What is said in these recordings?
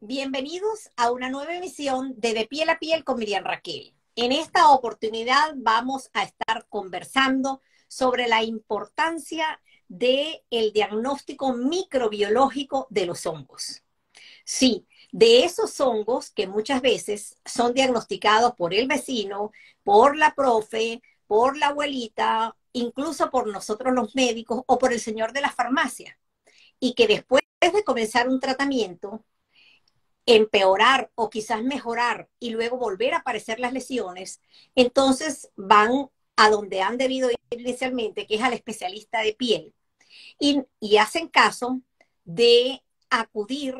Bienvenidos a una nueva emisión de De Piel a Piel con Miriam Raquel. En esta oportunidad vamos a estar conversando sobre la importancia del el diagnóstico microbiológico de los hongos. Sí, de esos hongos que muchas veces son diagnosticados por el vecino, por la profe, por la abuelita, incluso por nosotros los médicos o por el señor de la farmacia. Y que después de comenzar un tratamiento, empeorar o quizás mejorar y luego volver a aparecer las lesiones, entonces van a donde han debido ir inicialmente, que es al especialista de piel, y, y hacen caso de acudir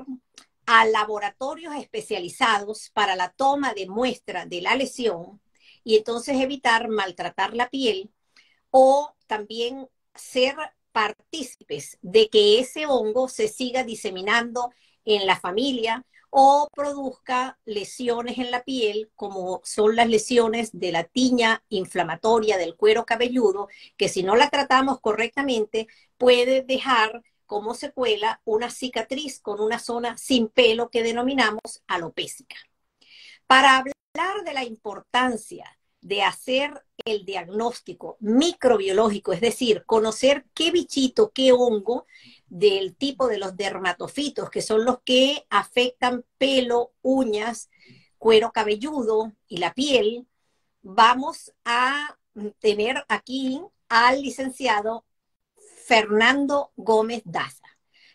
a laboratorios especializados para la toma de muestra de la lesión y entonces evitar maltratar la piel o también ser partícipes de que ese hongo se siga diseminando en la familia o produzca lesiones en la piel, como son las lesiones de la tiña inflamatoria del cuero cabelludo, que si no la tratamos correctamente puede dejar como secuela una cicatriz con una zona sin pelo que denominamos alopésica. Para hablar de la importancia de hacer el diagnóstico microbiológico, es decir, conocer qué bichito, qué hongo del tipo de los dermatofitos, que son los que afectan pelo, uñas, cuero cabelludo y la piel, vamos a tener aquí al licenciado Fernando Gómez Daza.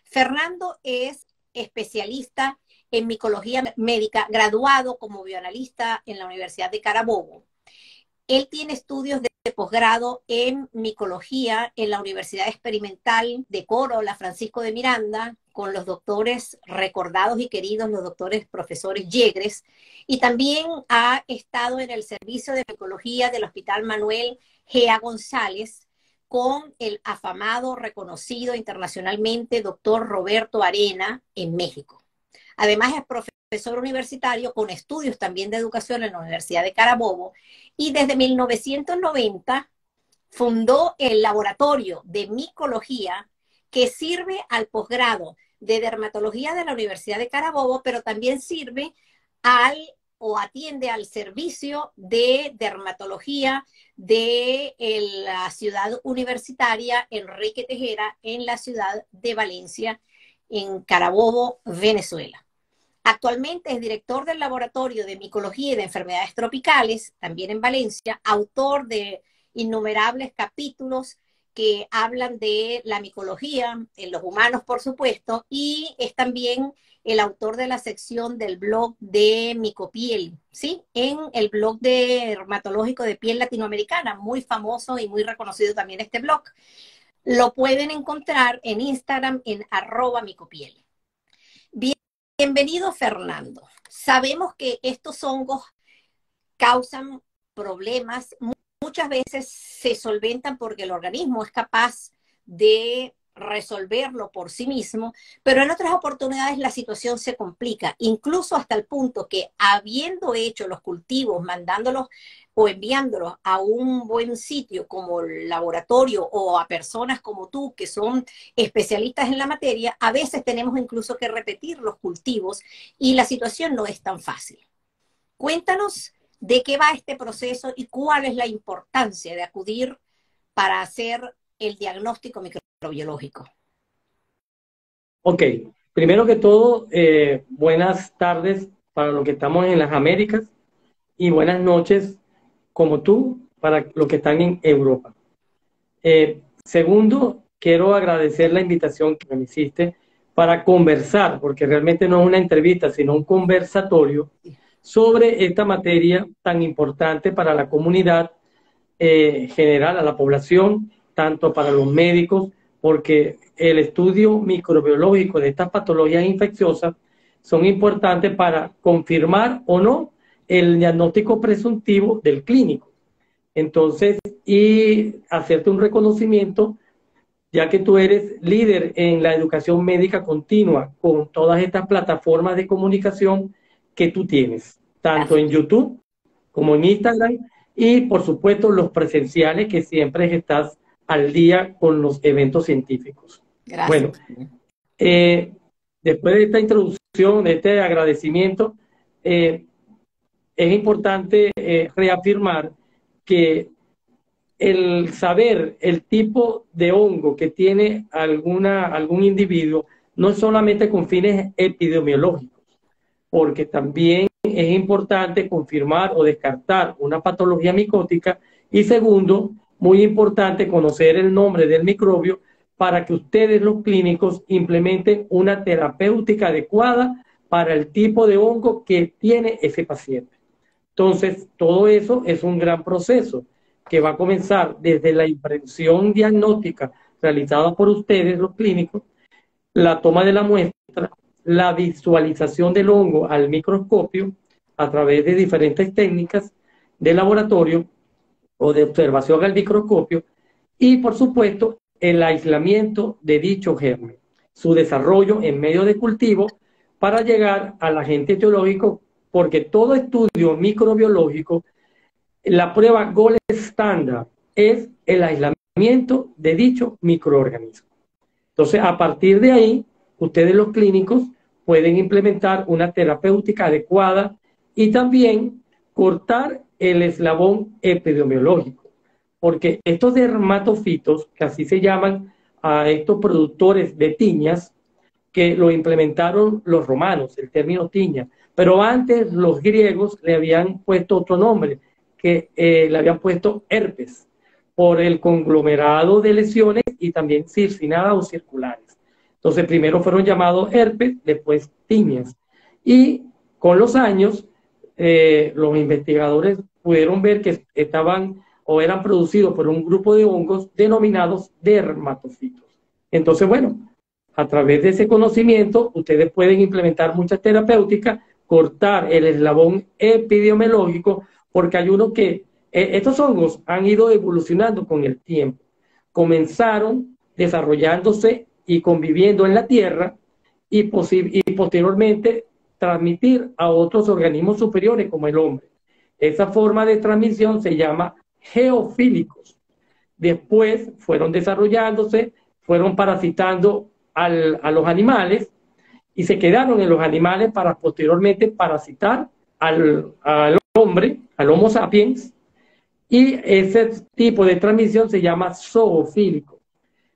Fernando es especialista en micología médica, graduado como bioanalista en la Universidad de Carabobo él tiene estudios de, posgrado en micología en la Universidad Experimental de Coro, la Francisco de Miranda, con los doctores recordados y queridos, los doctores profesores Yegres, y también ha estado en el servicio de micología del Hospital Manuel Gea González con el afamado, reconocido internacionalmente doctor Roberto Arena en México. Además es profesor universitario con estudios también de educación en la Universidad de Carabobo y desde 1990 fundó el laboratorio de micología que sirve al posgrado de dermatología de la Universidad de Carabobo, pero también sirve al o atiende al servicio de dermatología de la ciudad universitaria Enrique Tejera en la ciudad de Valencia, en Carabobo, Venezuela. Actualmente es director del Laboratorio de Micología y de Enfermedades Tropicales, también en Valencia, autor de innumerables capítulos que hablan de la micología en los humanos, por supuesto, y es también el autor de la sección del blog de Micopiel, ¿sí? En el blog de dermatológico de piel latinoamericana, muy famoso y muy reconocido también este blog. Lo pueden encontrar en Instagram en arroba micopiel. Bienvenido, Fernando. Sabemos que estos hongos causan problemas, muchas veces se solventan porque el organismo es capaz de resolverlo por sí mismo, pero en otras oportunidades la situación se complica, incluso hasta el punto que habiendo hecho los cultivos, mandándolos o enviándolos a un buen sitio como el laboratorio o a personas como tú que son especialistas en la materia, a veces tenemos incluso que repetir los cultivos y la situación no es tan fácil. Cuéntanos de qué va este proceso y cuál es la importancia de acudir para hacer el diagnóstico microbiológico. Ok, primero que todo, eh, buenas tardes para los que estamos en las Américas y buenas noches como tú para los que están en Europa. Eh, segundo, quiero agradecer la invitación que me hiciste para conversar, porque realmente no es una entrevista, sino un conversatorio sobre esta materia tan importante para la comunidad eh, general, a la población, tanto para los médicos, porque el estudio microbiológico de estas patologías infecciosas son importantes para confirmar o no el diagnóstico presuntivo del clínico. Entonces, y hacerte un reconocimiento, ya que tú eres líder en la educación médica continua con todas estas plataformas de comunicación que tú tienes, tanto en YouTube como en Instagram y por supuesto los presenciales que siempre estás al día con los eventos científicos. Bueno, eh, después de esta introducción, de este agradecimiento, eh, es importante eh, reafirmar que el saber el tipo de hongo que tiene alguna, algún individuo no es solamente con fines epidemiológicos, porque también es importante confirmar o descartar una patología micótica y segundo, muy importante conocer el nombre del microbio para que ustedes los clínicos implementen una terapéutica adecuada para el tipo de hongo que tiene ese paciente. Entonces, todo eso es un gran proceso que va a comenzar desde la impresión diagnóstica realizada por ustedes, los clínicos, la toma de la muestra, la visualización del hongo al microscopio a través de diferentes técnicas de laboratorio o de observación al microscopio y, por supuesto, el aislamiento de dicho germen, su desarrollo en medio de cultivo para llegar al agente etiológico, porque todo estudio microbiológico, la prueba Gold estándar es el aislamiento de dicho microorganismo. Entonces, a partir de ahí, ustedes los clínicos pueden implementar una terapéutica adecuada y también cortar el eslabón epidemiológico, porque estos dermatofitos, que así se llaman a estos productores de tiñas, que lo implementaron los romanos, el término tiña, pero antes los griegos le habían puesto otro nombre, que eh, le habían puesto herpes, por el conglomerado de lesiones y también circinadas o circulares. Entonces, primero fueron llamados herpes, después tiñas. Y con los años, eh, los investigadores pudieron ver que estaban o eran producidos por un grupo de hongos denominados dermatofitos. Entonces, bueno, a través de ese conocimiento, ustedes pueden implementar muchas terapéuticas, cortar el eslabón epidemiológico, porque hay uno que, eh, estos hongos han ido evolucionando con el tiempo. Comenzaron desarrollándose y conviviendo en la tierra y posteriormente transmitir a otros organismos superiores como el hombre. Esa forma de transmisión se llama geofílicos. Después fueron desarrollándose, fueron parasitando a los animales y se quedaron en los animales para posteriormente parasitar al, al hombre, al Homo sapiens, y ese tipo de transmisión se llama zoofílico.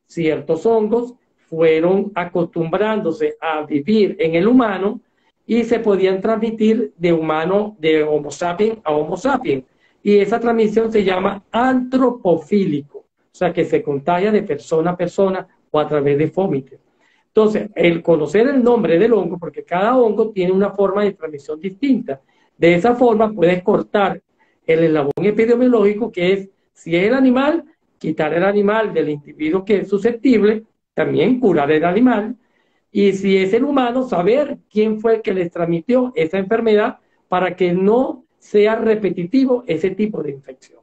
Ciertos hongos fueron acostumbrándose a vivir en el humano y se podían transmitir de humano, de Homo sapiens a Homo sapiens. Y esa transmisión se llama antropofílico, o sea que se contagia de persona a persona o a través de fómites. Entonces, el conocer el nombre del hongo, porque cada hongo tiene una forma de transmisión distinta. De esa forma puedes cortar el eslabón epidemiológico, que es, si es el animal, quitar el animal del individuo que es susceptible, también curar el animal, y si es el humano, saber quién fue el que les transmitió esa enfermedad para que no sea repetitivo ese tipo de infección.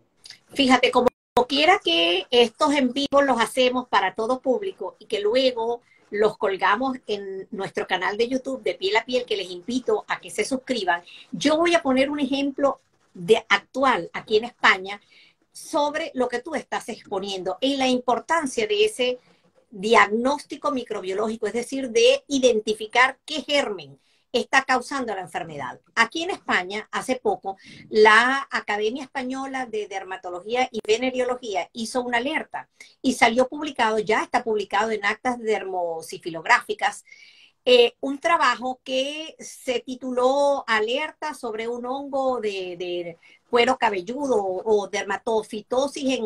Fíjate, como quiera que estos en vivo los hacemos para todo público y que luego los colgamos en nuestro canal de YouTube de piel a piel, que les invito a que se suscriban. Yo voy a poner un ejemplo de actual aquí en España sobre lo que tú estás exponiendo y la importancia de ese diagnóstico microbiológico, es decir, de identificar qué germen está causando la enfermedad. Aquí en España, hace poco, la Academia Española de Dermatología y Veneriología hizo una alerta y salió publicado, ya está publicado en actas dermosifilográficas, eh, un trabajo que se tituló Alerta sobre un hongo de, de cuero cabelludo o dermatofitosis en,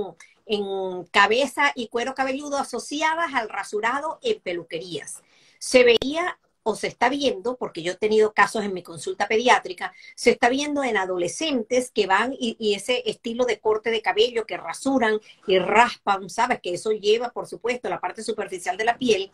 en cabeza y cuero cabelludo asociadas al rasurado en peluquerías. Se veía o se está viendo, porque yo he tenido casos en mi consulta pediátrica, se está viendo en adolescentes que van y, ese estilo de corte de cabello que rasuran y raspan, sabes que eso lleva, por supuesto, la parte superficial de la piel,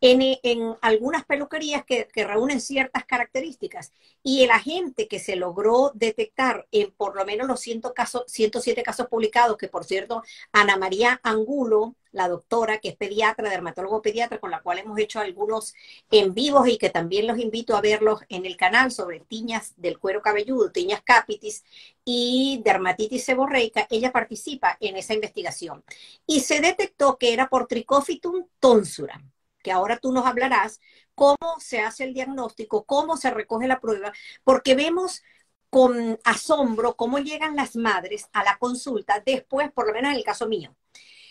en, algunas peluquerías que, que, reúnen ciertas características. Y el agente que se logró detectar en por lo menos los 100 casos, 107 casos publicados, que por cierto, Ana María Angulo, la doctora, que es pediatra, dermatólogo pediatra, con la cual hemos hecho algunos en vivos y que también los invito a verlos en el canal sobre tiñas del cuero cabelludo, tiñas capitis y dermatitis seborreica. Ella participa en esa investigación y se detectó que era por Trichofitum tonsura. que ahora tú nos hablarás, cómo se hace el diagnóstico, cómo se recoge la prueba, porque vemos con asombro cómo llegan las madres a la consulta después, por lo menos en el caso mío,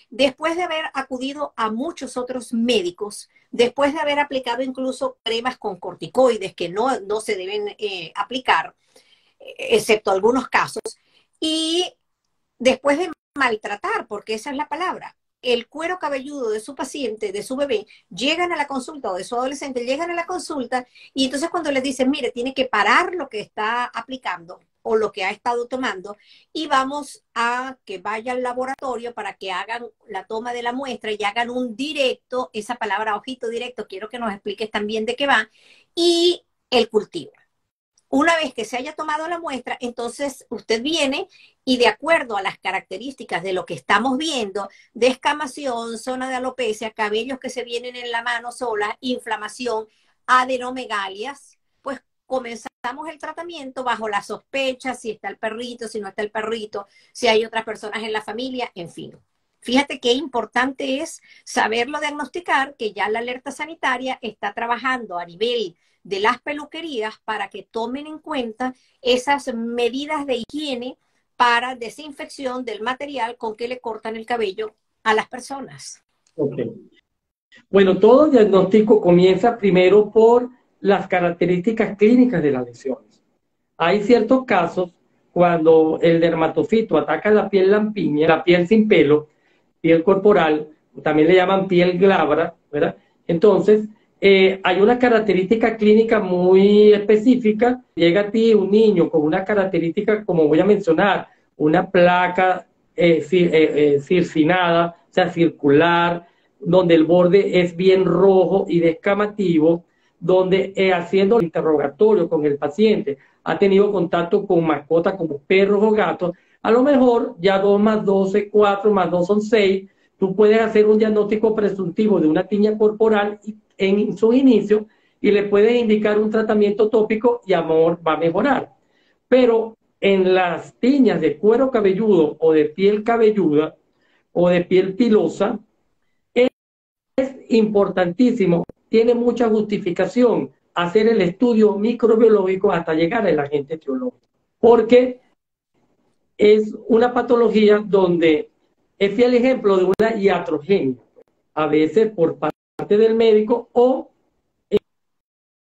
después de haber acudido a muchos otros médicos, después de haber aplicado incluso cremas con corticoides que no, no se deben eh, aplicar, excepto algunos casos, y después de maltratar, porque esa es la palabra, el cuero cabelludo de su paciente, de su bebé, llegan a la consulta o de su adolescente, llegan a la consulta y entonces cuando les dicen, mire, tiene que parar lo que está aplicando o lo que ha estado tomando y vamos a que vaya al laboratorio para que hagan la toma de la muestra y hagan un directo, esa palabra ojito directo, quiero que nos expliques también de qué va, y el cultivo. Una vez que se haya tomado la muestra, entonces usted viene y de acuerdo a las características de lo que estamos viendo, descamación, zona de alopecia, cabellos que se vienen en la mano sola, inflamación, adenomegalias, pues comenzamos el tratamiento bajo la sospecha, si está el perrito, si no está el perrito, si hay otras personas en la familia, en fin. Fíjate qué importante es saberlo diagnosticar, que ya la alerta sanitaria está trabajando a nivel de las peluquerías para que tomen en cuenta esas medidas de higiene para desinfección del material con que le cortan el cabello a las personas. Okay. Bueno, todo diagnóstico comienza primero por las características clínicas de las lesiones. Hay ciertos casos cuando el dermatofito ataca la piel lampiña, la piel sin pelo, piel corporal, también le llaman piel glabra, ¿verdad? Entonces, eh, hay una característica clínica muy específica. Llega a ti un niño con una característica, como voy a mencionar, una placa eh, eh, circinada, o sea, circular, donde el borde es bien rojo y descamativo, donde haciendo el interrogatorio con el paciente ha tenido contacto con mascotas como perros o gatos, a lo mejor ya 2 más 12, 4 más 2 son 6, tú puedes hacer un diagnóstico presuntivo de una tiña corporal en su inicio y le puedes indicar un tratamiento tópico y amor va a mejorar. Pero en las tiñas de cuero cabelludo o de piel cabelluda o de piel pilosa, es, importantísimo, tiene mucha justificación hacer el estudio microbiológico hasta llegar al agente teológico. Porque es una patología donde es fiel ejemplo de una iatrogenia, a veces por parte del médico o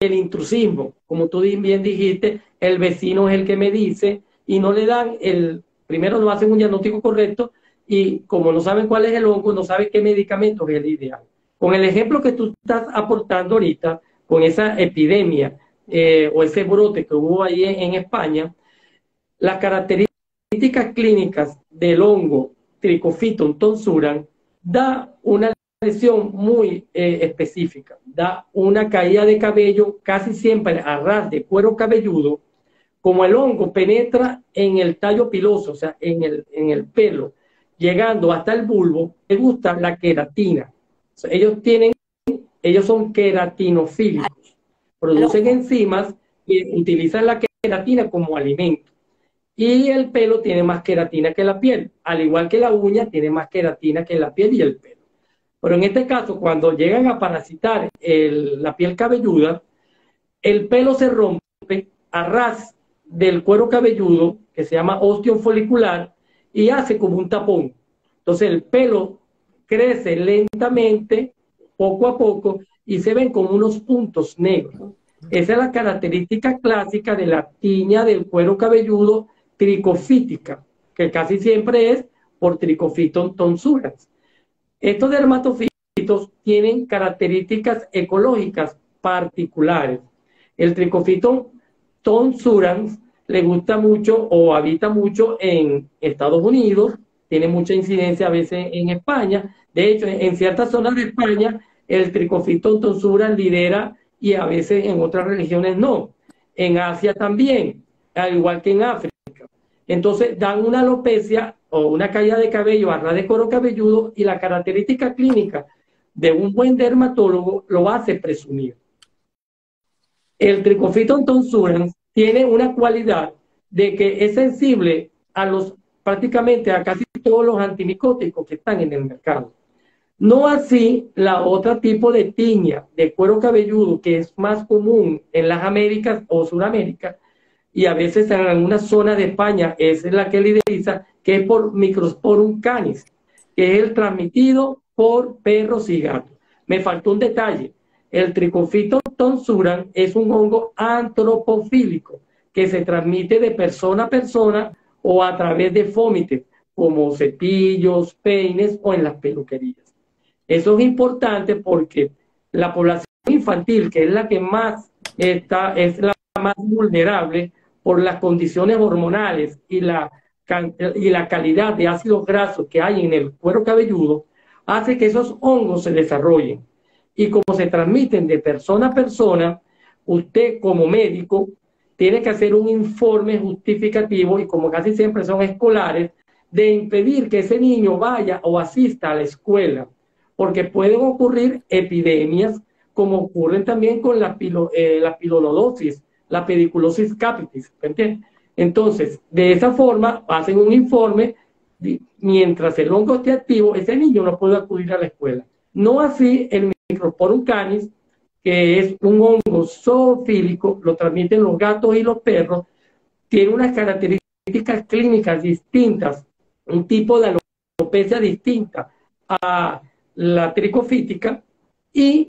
el intrusismo. Como tú bien dijiste, el vecino es el que me dice y no le dan el, primero no hacen un diagnóstico correcto y como no saben cuál es el hongo, no saben qué medicamento es el ideal. Con el ejemplo que tú estás aportando ahorita, con esa epidemia eh, o ese brote que hubo ahí en, España, las características clínicas del hongo Trichofiton tonsuran da una lesión muy eh, específica, da una caída de cabello casi siempre a ras de cuero cabelludo, como el hongo penetra en el tallo piloso, o sea, en el, en el pelo, llegando hasta el bulbo, le gusta la queratina. ellos tienen, ellos son queratinofílicos, producen enzimas y utilizan la queratina como alimento. Y el pelo tiene más queratina que la piel, al igual que la uña tiene más queratina que la piel y el pelo. Pero en este caso, cuando llegan a parasitar la piel cabelluda, el pelo se rompe a del cuero cabelludo, que se llama osteofolicular, y hace como un tapón. Entonces el pelo crece lentamente, poco a poco, y se ven como unos puntos negros. Esa es la característica clásica de la tiña del cuero cabelludo tricofítica, que casi siempre es por tricofiton tonsuras. Estos dermatofitos tienen características ecológicas particulares. El Trichofiton tonsurans le gusta mucho o habita mucho en Estados Unidos, tiene mucha incidencia a veces en España. De hecho, en ciertas zonas de España, el Trichofiton tonsurans lidera y a veces en otras regiones no. En Asia también, al igual que en África. Entonces dan una alopecia o una caída de cabello a ras de coro cabelludo y la característica clínica de un buen dermatólogo lo hace presumir. El Trichofiton tonsurans tiene una cualidad de que es sensible a los prácticamente a casi todos los antimicóticos que están en el mercado. No así la otra tipo de tiña de cuero cabelludo que es más común en las Américas o Sudamérica y a veces en alguna zona de España es la que lideriza, que es por Microsporum canis, que es el transmitido por perros y gatos. Me faltó un detalle. El tricofito tonsuran es un hongo antropofílico que se transmite de persona a persona o a través de fómites, como cepillos, peines o en las peluquerías. Eso es importante porque la población infantil, que es la que más está, es la más vulnerable por las condiciones hormonales y la, y la calidad de ácidos grasos que hay en el cuero cabelludo, hace que esos hongos se desarrollen. Y como se transmiten de persona a persona, usted como médico tiene que hacer un informe justificativo y como casi siempre son escolares, de impedir que ese niño vaya o asista a la escuela, porque pueden ocurrir epidemias como ocurren también con la, pilo, eh, la pilolodosis, la pediculosis capitis, Entonces, de esa forma, hacen un informe, mientras el hongo esté activo, ese niño no puede acudir a la escuela. No así el Microsporum canis, que es un hongo zoofílico, lo transmiten los gatos y los perros, tiene unas características clínicas distintas, un tipo de alopecia distinta a la tricofítica y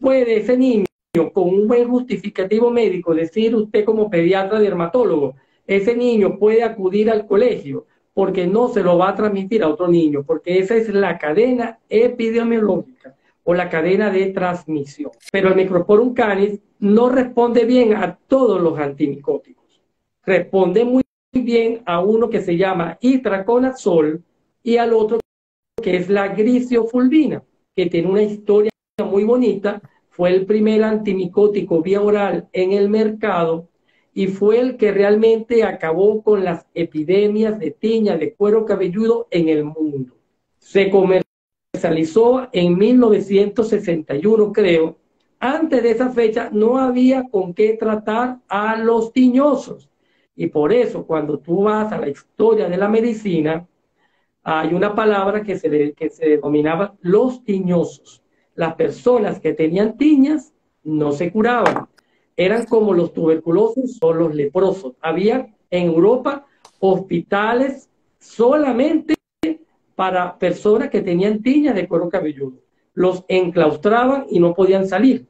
puede ese niño con un buen justificativo médico decir usted como pediatra dermatólogo, ese niño puede acudir al colegio porque no se lo va a transmitir a otro niño, porque esa es la cadena epidemiológica o la cadena de transmisión. Pero el Microsporum canis no responde bien a todos los antimicóticos. Responde muy bien a uno que se llama itraconazol y al otro que es la grisiofulvina, que tiene una historia muy bonita. Fue el primer antimicótico vía oral en el mercado y fue el que realmente acabó con las epidemias de tiña de cuero cabelludo en el mundo. Se comercializó en 1961, creo. Antes de esa fecha no había con qué tratar a los tiñosos. Y por eso cuando tú vas a la historia de la medicina, hay una palabra que se, que se denominaba los tiñosos. Las personas que tenían tiñas no se curaban eran como los tuberculosos o los leprosos. Había en Europa hospitales solamente para personas que tenían tiñas de cuero cabelludo. Los enclaustraban y no podían salir.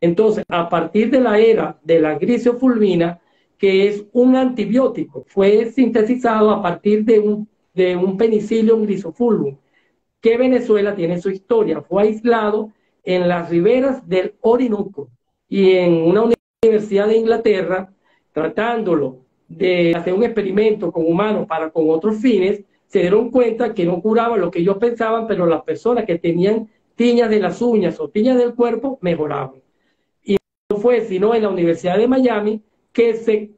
Entonces, a partir de la era de la grisofulvina, que es un antibiótico, fue sintetizado a partir de un, de un penicillium grisofulvum, que Venezuela tiene su historia. Fue aislado en las riberas del Orinoco y en una Universidad de Inglaterra, tratándolo de hacer un experimento con humanos para con otros fines, se dieron cuenta que no curaba lo que ellos pensaban, pero las personas que tenían tiñas de las uñas o tiñas del cuerpo mejoraban. Y no fue sino en la Universidad de Miami que se,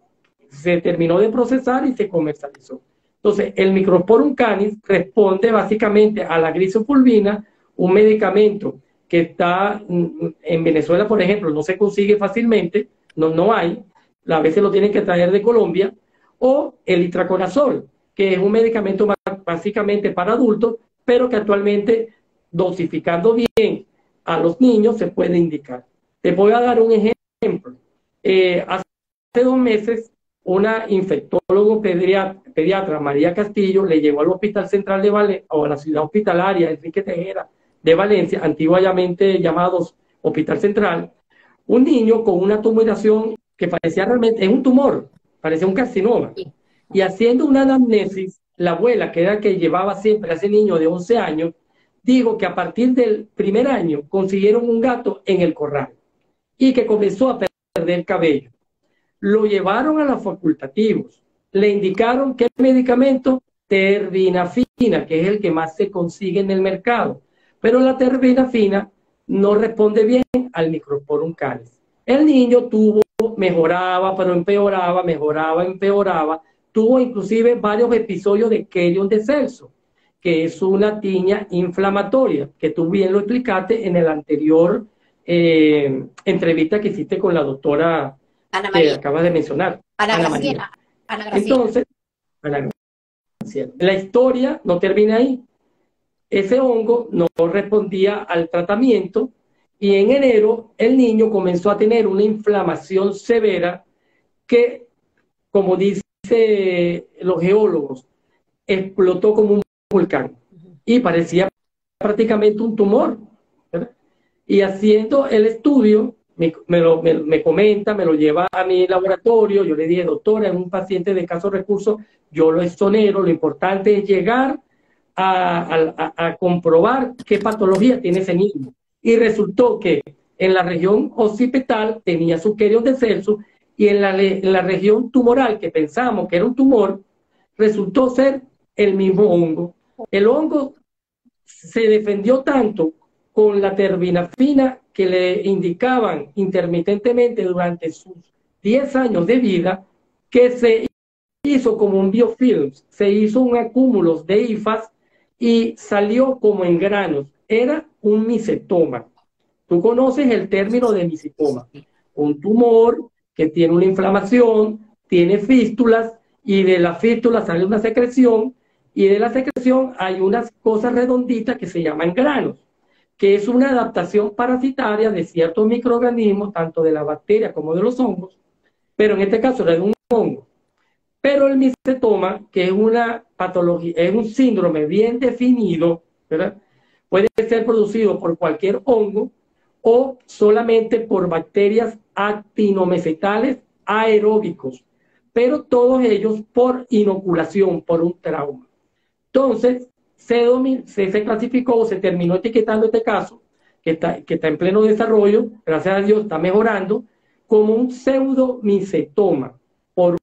se terminó de procesar y se comercializó. Entonces, el Microsporum canis responde básicamente a la grisopulvina, un medicamento que está en Venezuela, por ejemplo, no se consigue fácilmente, no, no hay, a veces lo tienen que traer de Colombia, o el itraconazol, que es un medicamento básicamente para adultos, pero que actualmente dosificando bien a los niños se puede indicar. Te voy a dar un ejemplo. Eh, hace dos meses, una infectólogo pediatra, María Castillo, le llevó al Hospital Central de Valencia, o a la ciudad hospitalaria, Enrique Tejera, de Valencia, antiguamente llamados Hospital Central, un niño con una tumoración que parecía realmente, es un tumor, parecía un carcinoma. Y haciendo una anamnesis, la abuela, que era que llevaba siempre a ese niño de 11 años, dijo que a partir del primer año consiguieron un gato en el corral y que comenzó a perder cabello. Lo llevaron a los facultativos, le indicaron que el medicamento terbinafina, que es el que más se consigue en el mercado, pero la terbina fina no responde bien al microsporum canis. El niño tuvo, mejoraba, pero empeoraba, mejoraba, empeoraba. Tuvo inclusive varios episodios de Kerion de Celso, que es una tiña inflamatoria, que tú bien lo explicaste en el anterior eh, entrevista que hiciste con la doctora Ana María. que acabas de mencionar. Ana, Ana María. Entonces, Ana la historia no termina ahí ese hongo no respondía al tratamiento y en enero el niño comenzó a tener una inflamación severa que, como dice los geólogos, explotó como un volcán y parecía prácticamente un tumor. Y haciendo el estudio, me, lo, me, comenta, me lo lleva a mi laboratorio, yo le dije, doctora, es un paciente de caso recursos, yo lo exonero, lo importante es llegar a, comprobar qué patología tiene ese niño. Y resultó que en la región occipital tenía suquerios de Celso y en la, en la región tumoral, que pensamos que era un tumor, resultó ser el mismo hongo. El hongo se defendió tanto con la terbinafina que le indicaban intermitentemente durante sus 10 años de vida, que se hizo como un biofilm, se hizo un acúmulo de IFAS y salió como en granos. Era un misetoma. Tú conoces el término de misitoma. Un tumor que tiene una inflamación, tiene fístulas y de la fístula sale una secreción y de la secreción hay unas cosas redonditas que se llaman granos que es una adaptación parasitaria de ciertos microorganismos, tanto de la bacteria como de los hongos, pero en este caso era de un hongo. Pero el micetoma, que es una patología, es un síndrome bien definido, puede ser producido por cualquier hongo o solamente por bacterias actinomecetales aeróbicos, pero todos ellos por inoculación, por un trauma. Entonces, se, clasificó o se terminó etiquetando este caso, que está, que está en pleno desarrollo, gracias a Dios está mejorando, como un pseudomicetoma. Por,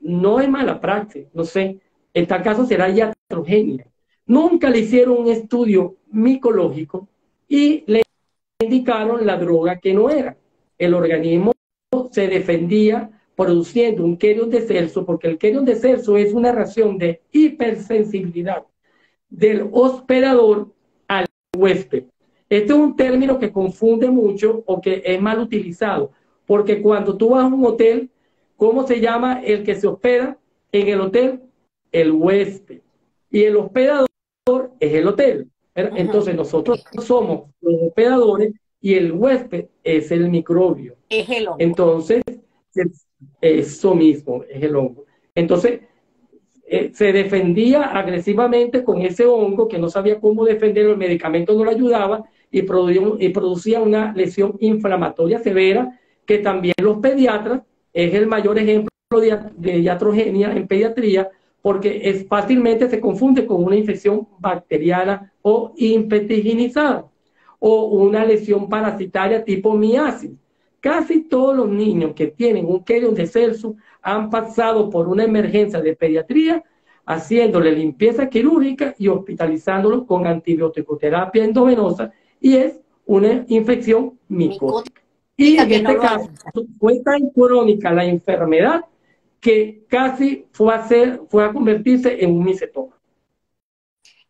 no es mala práctica, no sé, en tal caso será iatrogenia. Nunca le hicieron un estudio micológico y le indicaron la droga que no era. El organismo se defendía produciendo un querion de celso, porque el querion de celso es una reacción de hipersensibilidad del hospedador al huésped. Este es un término que confunde mucho o que es mal utilizado, porque cuando tú vas a un hotel, ¿cómo se llama el que se hospeda en el hotel? El huésped. Y el hospedador es el hotel. Entonces nosotros somos los hospedadores y el huésped es el microbio. Es el hongo. Entonces, eso mismo, es el hongo. Entonces, eh, se defendía agresivamente con ese hongo que no sabía cómo defender, el medicamento no le ayudaba y, y producía una lesión inflamatoria severa que también los pediatras es el mayor ejemplo de, de iatrogenia en pediatría porque es fácilmente se confunde con una infección bacteriana o impetiginizada o una lesión parasitaria tipo miasis. Casi todos los niños que tienen un querion de Celsus han pasado por una emergencia de pediatría haciéndole limpieza quirúrgica y hospitalizándolos con antibioticoterapia endovenosa y es una infección micótica. Y en este caso fue tan crónica la enfermedad que casi fue a, ser, fue a convertirse en un micetoma.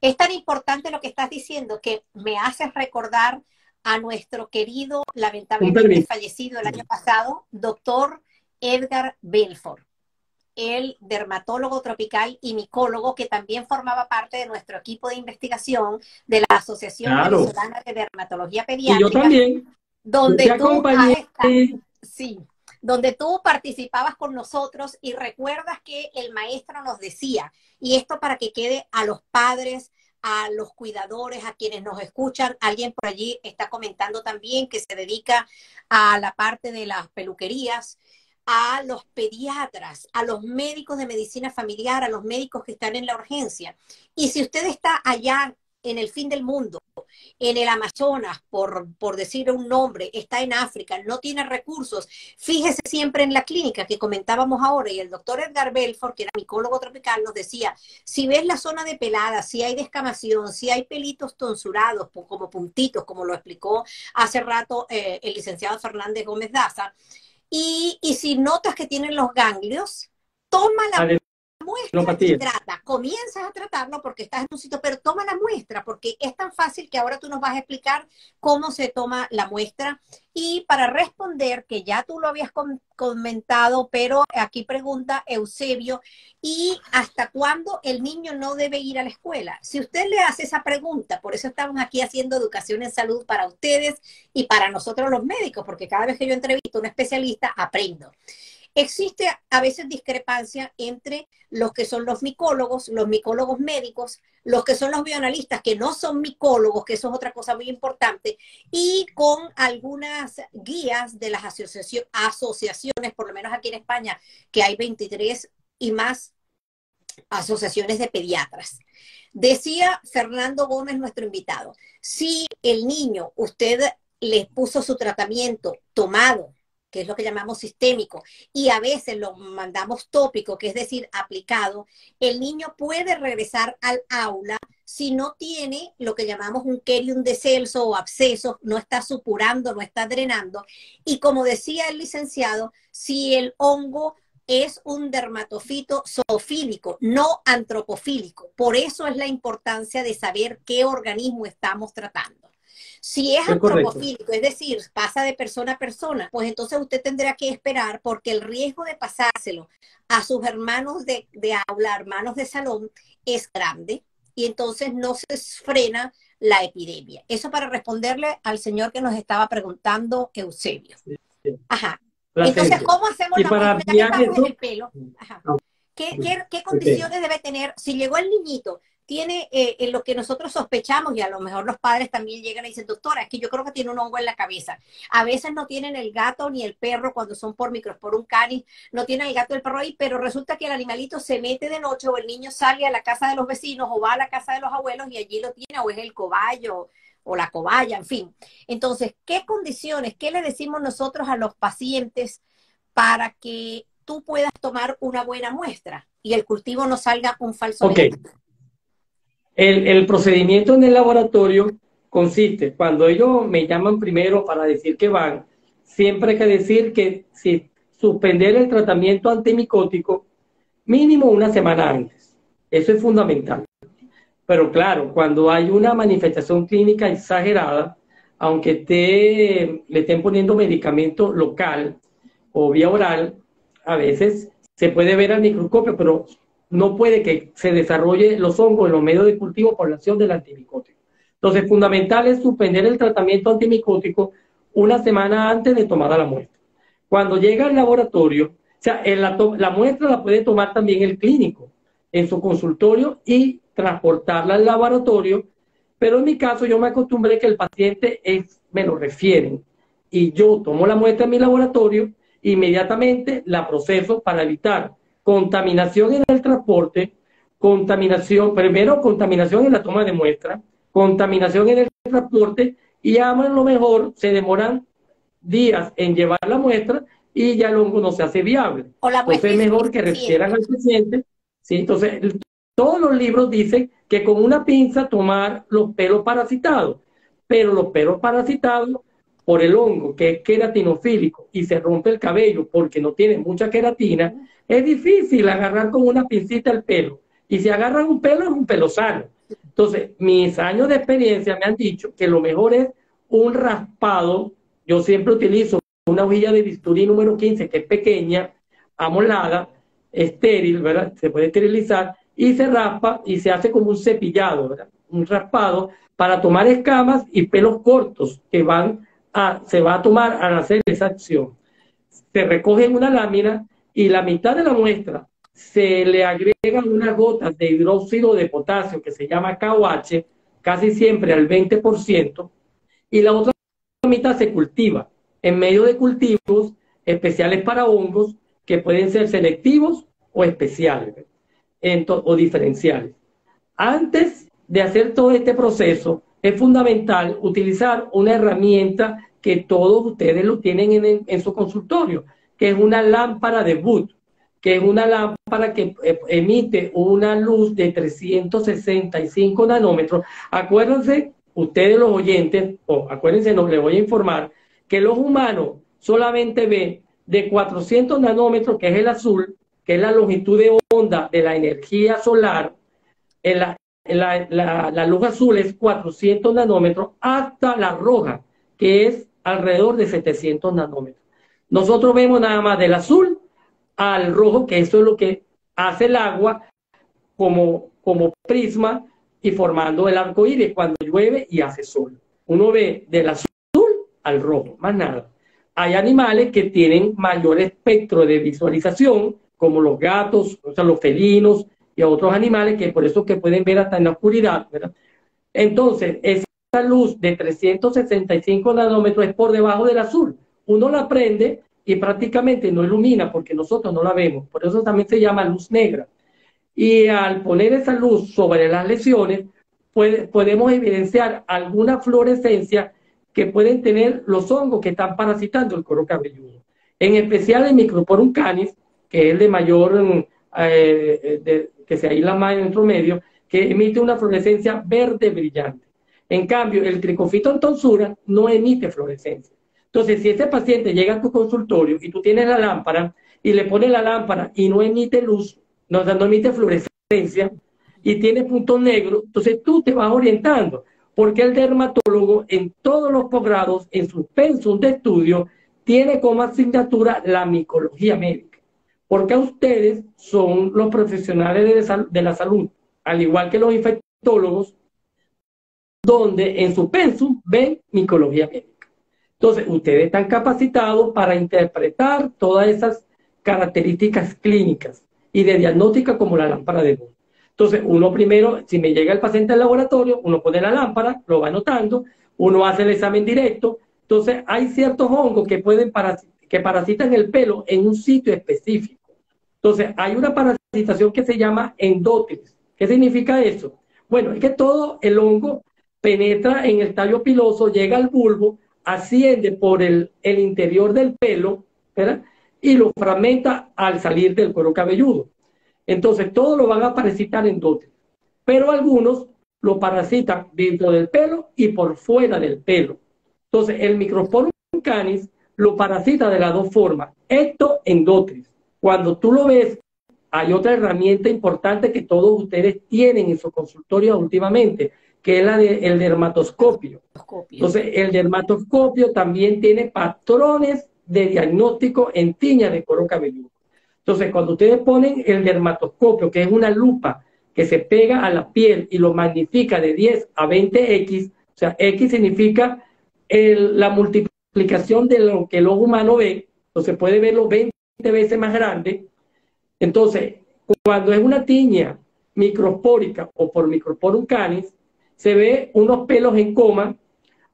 Es tan importante lo que estás diciendo que me haces recordar a nuestro querido, lamentablemente fallecido el año pasado, doctor Edgar Belfort, el dermatólogo tropical y micólogo que también formaba parte de nuestro equipo de investigación de la Asociación Venezolana de Dermatología Pediátrica. yo también. Donde tú, sí, donde tú participabas con nosotros y recuerdas que el maestro nos decía, y esto para que quede a los padres, a los cuidadores, a quienes nos escuchan. Alguien por allí está comentando también que se dedica a la parte de las peluquerías, a los pediatras, a los médicos de medicina familiar, a los médicos que están en la urgencia. Y si usted está allá en el fin del mundo, en el Amazonas, por, por decir un nombre, está en África, no tiene recursos, fíjese siempre en la clínica que comentábamos ahora y el doctor Edgar Belfort, que era micólogo tropical, nos decía, si ves la zona de pelada, si hay descamación, si hay pelitos tonsurados como puntitos, como lo explicó hace rato eh, el licenciado Fernández Gómez Daza, y, y si notas que tienen los ganglios, toma la muestra y trata, comienzas a tratarlo porque estás en un sitio, pero toma la muestra porque es tan fácil que ahora tú nos vas a explicar cómo se toma la muestra. Y para responder, que ya tú lo habías comentado, pero aquí pregunta Eusebio, ¿y hasta cuándo el niño no debe ir a la escuela? Si usted le hace esa pregunta, por eso estamos aquí haciendo educación en salud para ustedes y para nosotros los médicos, porque cada vez que yo entrevisto a un especialista, aprendo. Existe a veces discrepancia entre los que son los micólogos, los micólogos médicos, los que son los bioanalistas, que no son micólogos, que eso es otra cosa muy importante, y con algunas guías de las asociaciones, por lo menos aquí en España, que hay 23 y más asociaciones de pediatras. Decía Fernando Gómez, nuestro invitado, si el niño, usted le puso su tratamiento tomado que es lo que llamamos sistémico, y a veces lo mandamos tópico, que es decir, aplicado, el niño puede regresar al aula si no tiene lo que llamamos un querium celso o absceso, no está supurando, no está drenando. Y como decía el licenciado, si el hongo es un dermatofito zoofílico, no antropofílico. Por eso es la importancia de saber qué organismo estamos tratando. Si es, antropofílico, es decir, pasa de persona a persona, pues entonces usted tendrá que esperar porque el riesgo de pasárselo a sus hermanos de, de aula, hermanos de salón, es grande y entonces no se frena la epidemia. Eso para responderle al señor que nos estaba preguntando, Eusebio. Ajá. Entonces, ¿cómo hacemos la para en el pelo? Ajá. ¿Qué, qué, condiciones debe tener? Si llegó el niñito tiene eh, en lo que nosotros sospechamos, y a lo mejor los padres también llegan y dicen, doctora, es que yo creo que tiene un hongo en la cabeza. A veces no tienen el gato ni el perro cuando son por micros, por un canis, no tienen el gato y el perro ahí, pero resulta que el animalito se mete de noche o el niño sale a la casa de los vecinos o va a la casa de los abuelos y allí lo tiene, o es el cobayo o la cobaya, en fin. Entonces, ¿qué condiciones, qué le decimos nosotros a los pacientes para que tú puedas tomar una buena muestra y el cultivo no salga un falso okay. El, procedimiento en el laboratorio consiste, cuando ellos me llaman primero para decir que van, siempre hay que decir que si suspender el tratamiento antimicótico mínimo una semana antes. Eso es fundamental. Pero claro, cuando hay una manifestación clínica exagerada, aunque te, le estén poniendo medicamento local o vía oral, a veces se puede ver al microscopio, pero no puede que se desarrolle los hongos en los medios de cultivo por la acción del antimicótico. Entonces, fundamental es suspender el tratamiento antimicótico una semana antes de tomar la muestra. Cuando llega al laboratorio, o sea, la, muestra la puede tomar también el clínico en su consultorio y transportarla al laboratorio, pero en mi caso yo me acostumbré que el paciente me lo refieren y yo tomo la muestra en mi laboratorio, inmediatamente la proceso para evitar contaminación en el transporte, contaminación, primero contaminación en la toma de muestra, contaminación en el transporte y a lo mejor se demoran días en llevar la muestra y ya el hongo no se hace viable. entonces es mejor que refieran al paciente. ¿sí? Entonces, todos los libros dicen que con una pinza tomar los pelos parasitados, pero los pelos parasitados por el hongo, que es queratinofílico, y se rompe el cabello porque no tiene mucha queratina, es difícil agarrar con una pincita el pelo. Y si agarran un pelo, es un pelo sano. Entonces, mis años de experiencia me han dicho que lo mejor es un raspado. Yo siempre utilizo una hojilla de bisturí número 15, que es pequeña, amolada, estéril, ¿verdad? Se puede esterilizar y se raspa y se hace como un cepillado, ¿verdad? Un raspado para tomar escamas y pelos cortos que van a, se va a tomar al hacer esa acción. Se recoge en una lámina y la mitad de la muestra se le agregan unas gotas de hidróxido de potasio que se llama KOH, casi siempre al 20%, y la otra mitad se cultiva en medio de cultivos especiales para hongos que pueden ser selectivos o especiales o diferenciales. Antes de hacer todo este proceso, es fundamental utilizar una herramienta que todos ustedes lo tienen en, en su consultorio, que es una lámpara de Wood, que es una lámpara que eh, emite una luz de 365 nanómetros. Acuérdense, ustedes los oyentes, o acuérdense, no les voy a informar, que los humanos solamente ven de 400 nanómetros, que es el azul, que es la longitud de onda de la energía solar, la, la, la, luz azul es 400 nanómetros, hasta la roja, que es alrededor de 700 nanómetros. Nosotros vemos nada más del azul al rojo, que eso es lo que hace el agua como, como prisma y formando el arco iris cuando llueve y hace sol. Uno ve del azul al rojo, más nada. Hay animales que tienen mayor espectro de visualización, como los gatos, o sea, los felinos y otros animales que por eso que pueden ver hasta en la oscuridad. Entonces, esa luz de 365 nanómetros es por debajo del azul. Uno la prende y prácticamente no ilumina porque nosotros no la vemos. Por eso también se llama luz negra. Y al poner esa luz sobre las lesiones, podemos evidenciar alguna fluorescencia que pueden tener los hongos que están parasitando el cuero cabelludo. En especial el Microporum canis, que es el de mayor, eh, que se aísla más dentro medio, que emite una fluorescencia verde brillante. En cambio, el tricofito tonsura no emite fluorescencia. Entonces, si ese paciente llega a tu consultorio y tú tienes la lámpara y le pones la lámpara y no emite luz, no, no emite fluorescencia y tiene puntos negros, entonces tú te vas orientando porque el dermatólogo en todos los posgrados, en su pensum de estudio, tiene como asignatura la micología médica, porque ustedes son los profesionales de, la salud, al igual que los infectólogos, donde en su pensum ven micología médica. Entonces, ustedes están capacitados para interpretar todas esas características clínicas y de diagnóstica como la lámpara de luz. Entonces, uno primero, si me llega el paciente al laboratorio, uno pone la lámpara, lo va anotando, uno hace el examen directo. Entonces, hay ciertos hongos que pueden que parasitan el pelo en un sitio específico. Entonces, hay una parasitación que se llama endótelis. ¿Qué significa eso? Bueno, es que todo el hongo penetra en el tallo piloso, llega al bulbo, asciende por el, interior del pelo, ¿verdad? Y lo fragmenta al salir del cuero cabelludo. Entonces, todos lo van a parasitar en. Pero algunos lo parasitan dentro del pelo y por fuera del pelo. Entonces, el Microsporum canis lo parasita de las dos formas, esto endotris. Cuando tú lo ves, hay otra herramienta importante que todos ustedes tienen en su consultorio últimamente, que es la del dermatoscopio. Entonces, el dermatoscopio también tiene patrones de diagnóstico en tiña de cuero cabelludo. Entonces, cuando ustedes ponen el dermatoscopio, que es una lupa que se pega a la piel y lo magnifica de 10 a 20x, o sea, x significa la multiplicación de lo que el ojo humano ve, entonces puede verlo 20 veces más grande. Entonces, cuando es una tiña microspórica o por microsporum canis, se ve unos pelos en coma,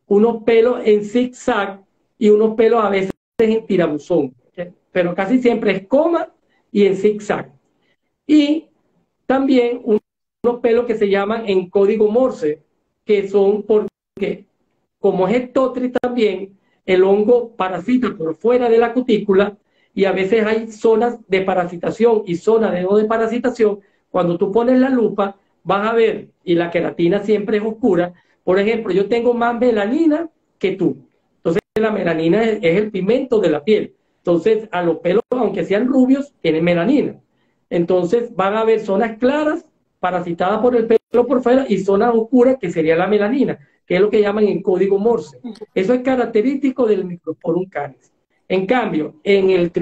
unos pelos en zigzag y unos pelos a veces en tirabuzón. Pero casi siempre es coma y en zigzag. Y también unos pelos que se llaman en código Morse, que son porque, como es ectotris también, el hongo parasita por fuera de la cutícula y a veces hay zonas de parasitación y zonas de no de parasitación. Cuando tú pones la lupa, vas a ver, y la queratina siempre es oscura. Por ejemplo, yo tengo más melanina que tú. Entonces, la melanina es el pigmento de la piel. Entonces, a los pelos, aunque sean rubios, tienen melanina. Entonces, van a haber zonas claras parasitadas por el pelo por fuera y zonas oscuras que sería la melanina, que es lo que llaman en código Morse. Eso es característico del microsporum canis. En cambio, en el,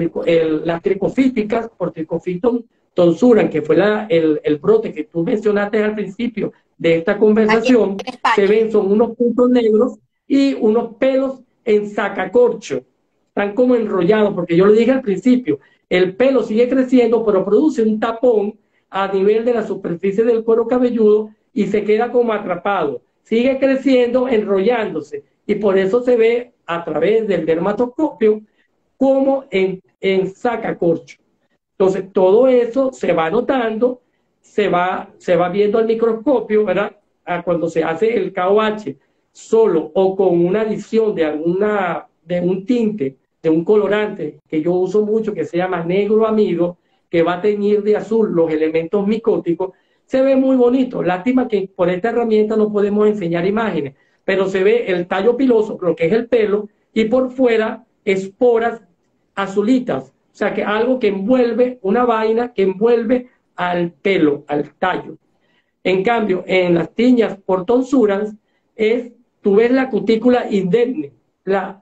las tricofíticas, por tricofito tonsuran, que fue el, el, brote que tú mencionaste al principio de esta conversación, se ven son unos puntos negros y unos pelos en sacacorcho están como enrollados, porque yo lo dije al principio, el pelo sigue creciendo, pero produce un tapón a nivel de la superficie del cuero cabelludo y se queda como atrapado. Sigue creciendo, enrollándose, y por eso se ve a través del dermatoscopio como en, en sacacorcho. Entonces, todo eso se va notando, se va, se va viendo al microscopio, ¿verdad? Cuando se hace el KOH solo o con una adición de alguna, de un tinte de un colorante que yo uso mucho que se llama negro amigo, que va a teñir de azul los elementos micóticos, se ve muy bonito. Lástima que por esta herramienta no podemos enseñar imágenes, pero se ve el tallo piloso, lo que es el pelo, y por fuera esporas azulitas. O sea, que algo que envuelve, una vaina que envuelve al pelo, al tallo. En cambio, en las tiñas por tonsuras, es, tú ves la cutícula indemne, la,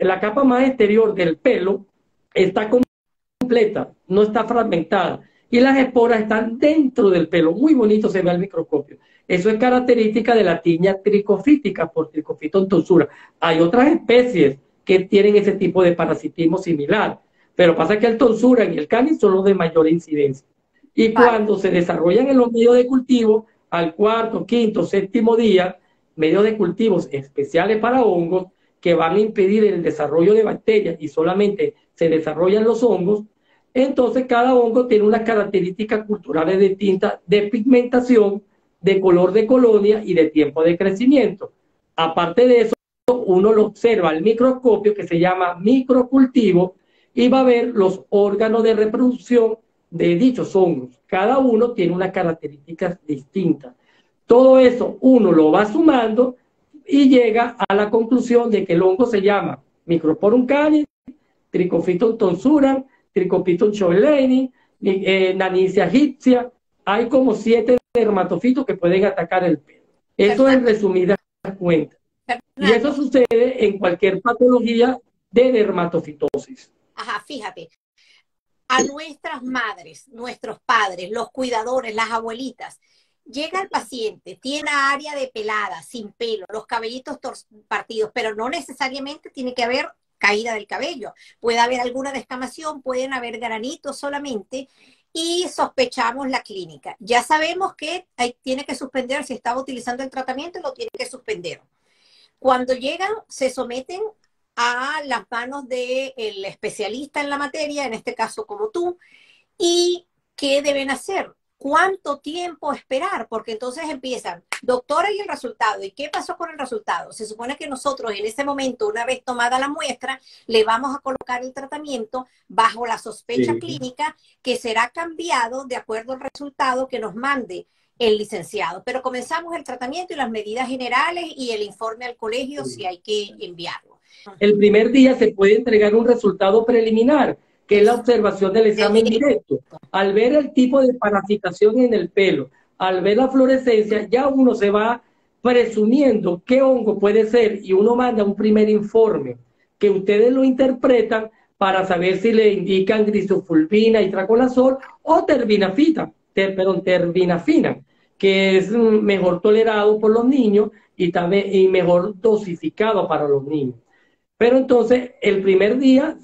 la capa más exterior del pelo está completa, no está fragmentada. Y las esporas están dentro del pelo. Muy bonito se ve al microscopio. Eso es característica de la tiña tricofítica por tricofito tonsura. Hay otras especies que tienen ese tipo de parasitismo similar. Pero pasa que el tonsura y el canis son los de mayor incidencia. Y cuando se desarrollan en los medios de cultivo, al cuarto, quinto, séptimo día, medios de cultivos especiales para hongos que van a impedir el desarrollo de bacterias y solamente se desarrollan los hongos, entonces cada hongo tiene unas características culturales distintas de pigmentación, de color de colonia y de tiempo de crecimiento. Aparte de eso, uno lo observa al microscopio que se llama microcultivo y va a ver los órganos de reproducción de dichos hongos. Cada uno tiene unas características distintas. Todo eso uno lo va sumando y llega a la conclusión de que el hongo se llama Microporum canis, Trichophyton tonsuram, Trichophyton choeleni, eh, Nanicia egipcia. Hay como siete dermatofitos que pueden atacar el pelo. Eso es resumida cuenta. Y eso sucede en cualquier patología de dermatofitosis. Ajá, fíjate. A nuestras madres, nuestros padres, los cuidadores, las abuelitas, llega el paciente, tiene área de pelada, sin pelo, los cabellitos partidos, pero no necesariamente tiene que haber caída del cabello. Puede haber alguna descamación, pueden haber granitos solamente y sospechamos la clínica. Ya sabemos que tiene que suspender, si estaba utilizando el tratamiento, lo tiene que suspender. Cuando llegan, se someten a las manos del especialista en la materia, en este caso como tú, y ¿qué deben hacer? ¿Cuánto tiempo esperar? Porque entonces empiezan, doctora, y el resultado. ¿Y qué pasó con el resultado? Se supone que nosotros en ese momento, una vez tomada la muestra, le vamos a colocar el tratamiento bajo la sospecha clínica que será cambiado de acuerdo al resultado que nos mande el licenciado. Pero comenzamos el tratamiento y las medidas generales y el informe al colegio si hay que enviarlo. El primer día se puede entregar un resultado preliminar que es la observación del examen directo. Al ver el tipo de parasitación en el pelo, al ver la fluorescencia, ya uno se va presumiendo qué hongo puede ser y uno manda un primer informe que ustedes lo interpretan para saber si le indican grisofulvina y tracolazol o terbinafita, perdón, terbinafina, que es mejor tolerado por los niños y también y mejor dosificado para los niños. Pero entonces, el primer día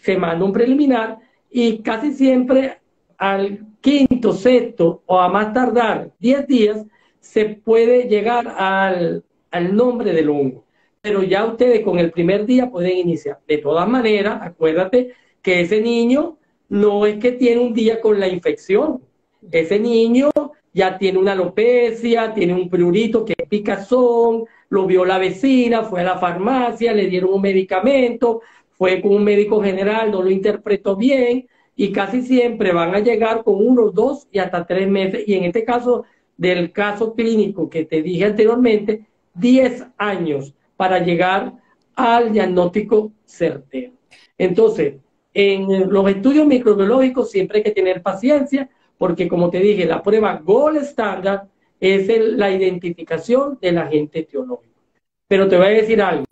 se manda un preliminar y casi siempre al quinto, sexto o a más tardar 10 días se puede llegar al, al nombre del hongo. Pero ya ustedes con el primer día pueden iniciar. De todas maneras, acuérdate que ese niño no es que tiene un día con la infección. Ese niño ya tiene una alopecia, tiene un prurito que es picazón, lo vio la vecina, fue a la farmacia, le dieron un medicamento, fue con un médico general, no lo interpretó bien y casi siempre van a llegar con unos dos y hasta tres meses. Y en este caso del caso clínico que te dije anteriormente, 10 años para llegar al diagnóstico certero. Entonces, en los estudios microbiológicos siempre hay que tener paciencia porque como te dije, la prueba gold estándar es la identificación del agente etiológico. Pero te voy a decir algo,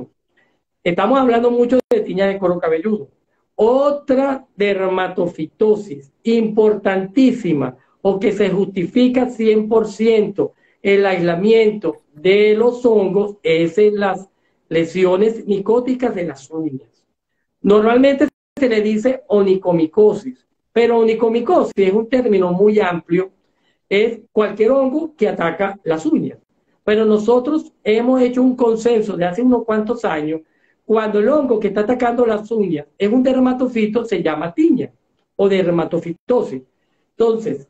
Estamos hablando mucho de tiña de coro cabelludo. Otra dermatofitosis importantísima o que se justifica 100% el aislamiento de los hongos es en las lesiones micóticas de las uñas. Normalmente se le dice onicomicosis, pero onicomicosis es un término muy amplio, es cualquier hongo que ataca las uñas. Pero nosotros hemos hecho un consenso de hace unos cuantos años cuando el hongo que está atacando las uñas es un dermatofito, se llama tiña o dermatofitosis. Entonces,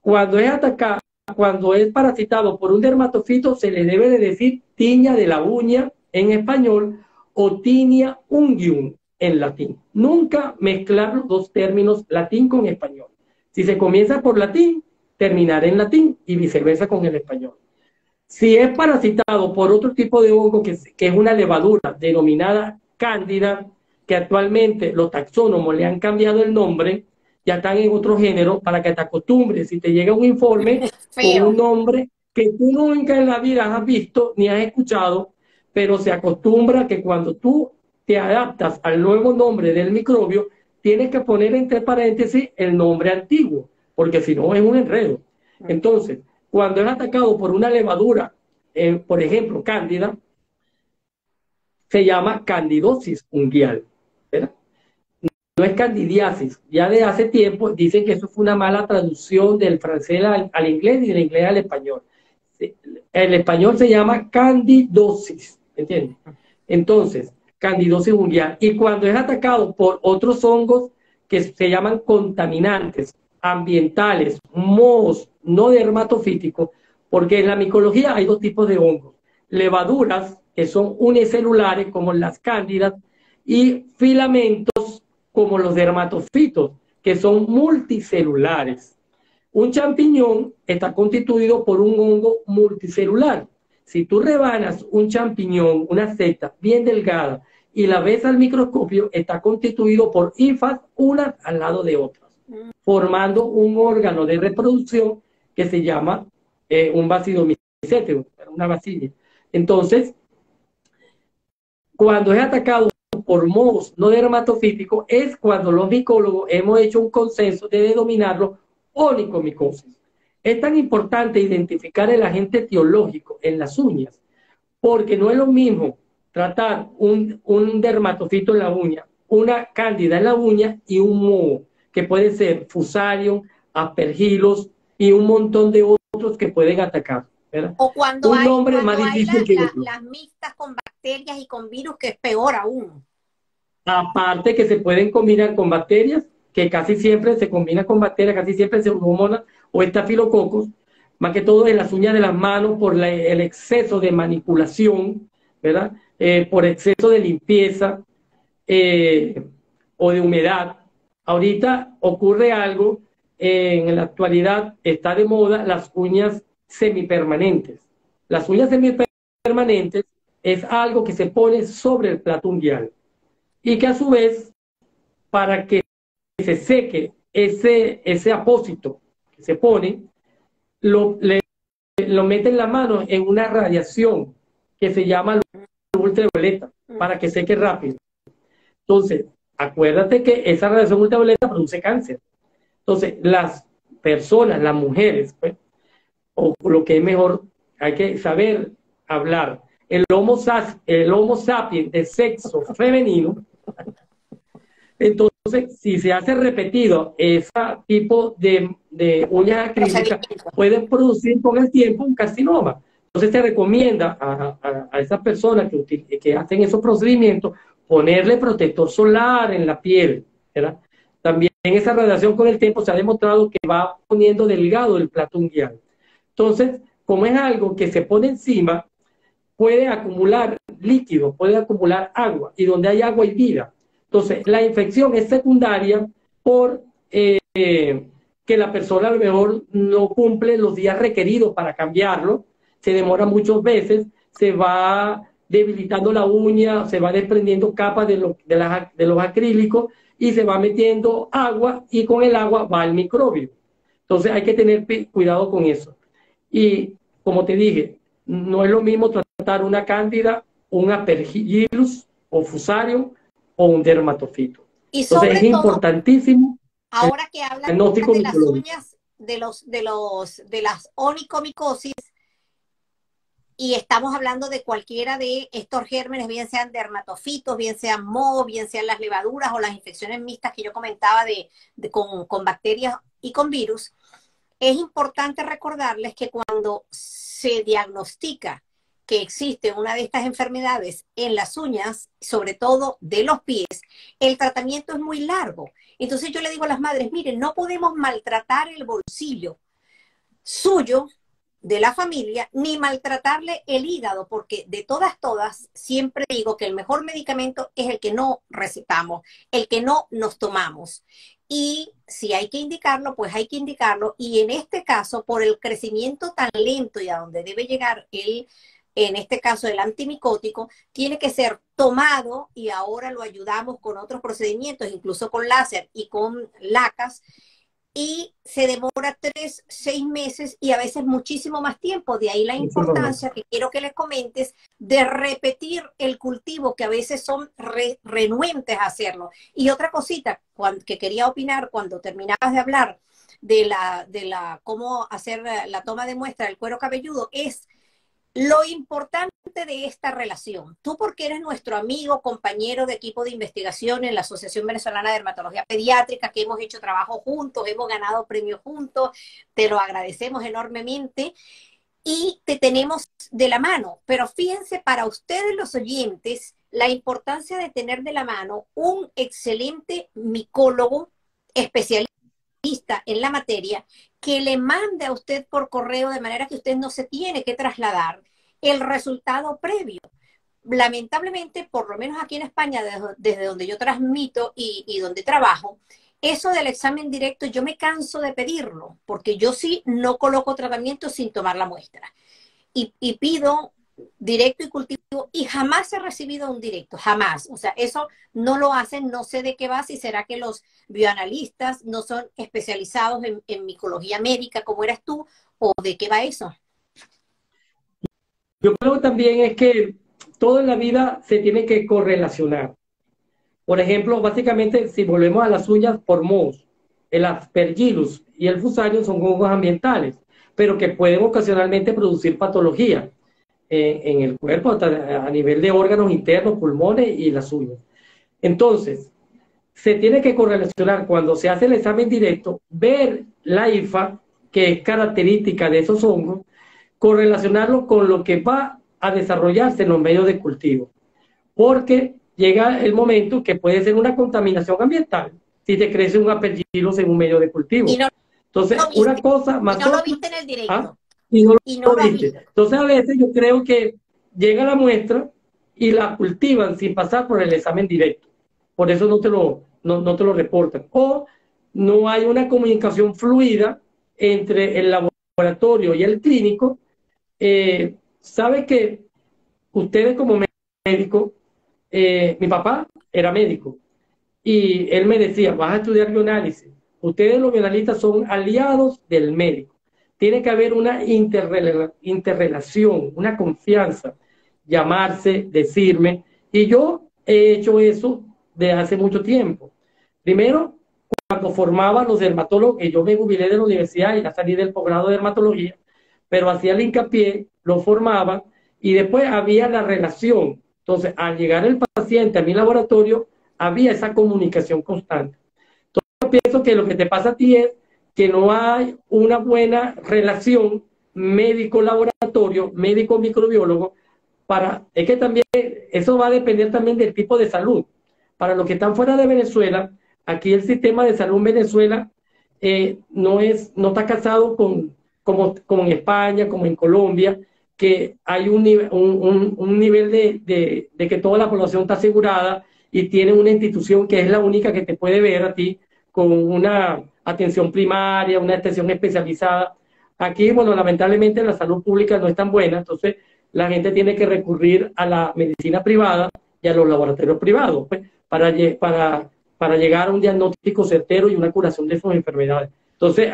cuando es atacado, cuando es parasitado por un dermatofito, se le debe de decir tiña de la uña en español o tiña ungium en latín. Nunca mezclar los dos términos latín con español. Si se comienza por latín, terminar en latín y viceversa con el español. Si es parasitado por otro tipo de hongo que, es una levadura denominada cándida, que actualmente los taxónomos le han cambiado el nombre, ya están en otro género para que te acostumbres. Si te llega un informe con un nombre que tú nunca en la vida has visto ni has escuchado, pero se acostumbra que cuando tú te adaptas al nuevo nombre del microbio, tienes que poner entre paréntesis el nombre antiguo, porque si no es un enredo. Entonces, cuando es atacado por una levadura, eh, por ejemplo, cándida, se llama candidosis unguial. No es candidiasis. Ya de hace tiempo dicen que eso fue una mala traducción del francés al, inglés y del inglés al español. El español se llama candidosis, ¿entiendes? Entonces, candidosis unguial. Y cuando es atacado por otros hongos que se llaman contaminantes ambientales, mohos, no dermatofíticos, porque en la micología hay dos tipos de hongos. Levaduras, que son unicelulares, como las cándidas, y filamentos, como los dermatofitos, que son multicelulares. Un champiñón está constituido por un hongo multicelular. Si tú rebanas un champiñón, una seta bien delgada, y la ves al microscopio, está constituido por hifas unas al lado de otras, formando un órgano de reproducción que se llama eh, un bacidomicete, una bacilla. Entonces, cuando es atacado por mohos no dermatofíticos, es cuando los micólogos hemos hecho un consenso de denominarlo onicomicosis. Es tan importante identificar el agente etiológico en las uñas, porque no es lo mismo tratar un, un dermatofito en la uña, una cándida en la uña y un moho, que puede ser fusarium, aspergilos y un montón de otros que pueden atacar. O cuando hay, las mixtas con bacterias y con virus, que es peor aún. Aparte que se pueden combinar con bacterias, que casi siempre se combina con bacterias, casi siempre se hormona o estafilococos, más que todo en las uñas de las manos por el exceso de manipulación, ¿verdad? Eh, por exceso de limpieza eh, o de humedad. Ahorita ocurre algo, eh, en la actualidad está de moda las uñas semipermanentes. Las uñas semipermanentes es algo que se pone sobre el plato unguial y que a su vez, para que se seque ese, ese apósito que se pone, lo, le, lo mete en la mano en una radiación que se llama ultravioleta para que seque rápido. Entonces, acuérdate que esa radiación ultravioleta produce cáncer. Entonces, las personas, las mujeres, pues, o lo que es mejor, hay que saber hablar. El homo, el homo sapiens de sexo femenino, entonces, si se hace repetido ese tipo de, de uñas acrílicas, pueden producir con el tiempo un carcinoma. Entonces, se recomienda a, a, esas personas que, que hacen esos procedimientos ponerle protector solar en la piel. ¿verdad? También esa radiación con el tiempo se ha demostrado que va poniendo delgado el plato unguial. Entonces, como es algo que se pone encima, puede acumular líquido, puede acumular agua, y donde hay agua hay vida. Entonces, la infección es secundaria por eh, que la persona a lo mejor no cumple los días requeridos para cambiarlo, se demora muchas veces, se va debilitando la uña, se va desprendiendo capas de, de, de los acrílicos y se va metiendo agua y con el agua va el microbio. Entonces hay que tener cuidado con eso. Y como te dije, no es lo mismo tratar una cándida, un aspergillus o fusarium o un dermatofito. Y Entonces es importantísimo. Ahora que hablan de las uñas, de los, de los, de las onicomicosis, y estamos hablando de cualquiera de estos gérmenes, bien sean dermatofitos, bien sean mohos, bien sean las levaduras o las infecciones mixtas que yo comentaba de, con, con, bacterias y con virus, es importante recordarles que cuando se diagnostica que existe una de estas enfermedades en las uñas, sobre todo de los pies, el tratamiento es muy largo. Entonces yo le digo a las madres, miren, no podemos maltratar el bolsillo suyo de la familia, ni maltratarle el hígado, porque de todas, todas, siempre digo que el mejor medicamento es el que no recetamos, el que no nos tomamos. Y si hay que indicarlo, pues hay que indicarlo. Y en este caso, por el crecimiento tan lento y a donde debe llegar el en este caso el antimicótico, tiene que ser tomado y ahora lo ayudamos con otros procedimientos, incluso con láser y con lacas, y se demora tres, seis meses y a veces muchísimo más tiempo. De ahí la importancia que quiero que les comentes de repetir el cultivo, que a veces son renuentes a hacerlo. Y otra cosita que quería opinar cuando terminabas de hablar de la, de la cómo hacer la toma de muestra del cuero cabelludo es lo importante de esta relación, tú porque eres nuestro amigo, compañero de equipo de investigación en la Asociación Venezolana de Dermatología Pediátrica, que hemos hecho trabajo juntos, hemos ganado premios juntos, te lo agradecemos enormemente y te tenemos de la mano. Pero fíjense, para ustedes los oyentes, la importancia de tener de la mano un excelente micólogo especialista en la materia que le mande a usted por correo de manera que usted no se tiene que trasladar el resultado previo. Lamentablemente, por lo menos aquí en España, desde, donde yo transmito y, donde trabajo, eso del examen directo yo me canso de pedirlo, porque yo sí no coloco tratamiento sin tomar la muestra. Y, pido directo y cultivo y jamás he recibido un directo, jamás. O sea, eso no lo hacen, no sé de qué va, si será que los bioanalistas no son especializados en, micología médica como eras tú, o de qué va eso. Yo creo también es que todo en la vida se tiene que correlacionar. Por ejemplo, básicamente, si volvemos a las uñas por mos, el aspergillus y el fusario son hongos ambientales, pero que pueden ocasionalmente producir patología eh, en el cuerpo a nivel de órganos internos, pulmones y las uñas. Entonces, se tiene que correlacionar cuando se hace el examen directo, ver la IFA, que es característica de esos hongos, correlacionarlo con lo que va a desarrollarse en los medios de cultivo. Porque llega el momento que puede ser una contaminación ambiental si te crece un apellido en un medio de cultivo. Entonces, una cosa más. Y no lo viste en el directo. ¿Ah? Y no, lo, viste. Entonces, a veces yo creo que llega la muestra y la cultivan sin pasar por el examen directo. Por eso no te lo, no, no te lo reportan. O no hay una comunicación fluida entre el laboratorio y el clínico eh, sabe que ustedes como médico, eh, mi papá era médico y él me decía, vas a estudiar bioanálisis. Ustedes los bioanalistas son aliados del médico. Tiene que haber una interrelación, una confianza, llamarse, decirme. Y yo he hecho eso de hace mucho tiempo. Primero, cuando formaba los dermatólogos, y yo me jubilé de la universidad y ya salí del posgrado de dermatología, pero hacía el hincapié, lo formaba y después había la relación. Entonces, al llegar el paciente a mi laboratorio, había esa comunicación constante. Entonces, pienso que lo que te pasa a ti es que no hay una buena relación médico-laboratorio, médico-microbiólogo, para, es que también eso va a depender también del tipo de salud. Para los que están fuera de Venezuela, aquí el sistema de salud en Venezuela eh, no, es, no está casado con, como, como en España, como en Colombia, que hay un, nivel, un, un, nivel de, de, de, que toda la población está asegurada y tiene una institución que es la única que te puede ver a ti con una atención primaria, una atención especializada. Aquí, bueno, lamentablemente la salud pública no es tan buena, entonces la gente tiene que recurrir a la medicina privada y a los laboratorios privados pues, para, para, para llegar a un diagnóstico certero y una curación de sus enfermedades. Entonces,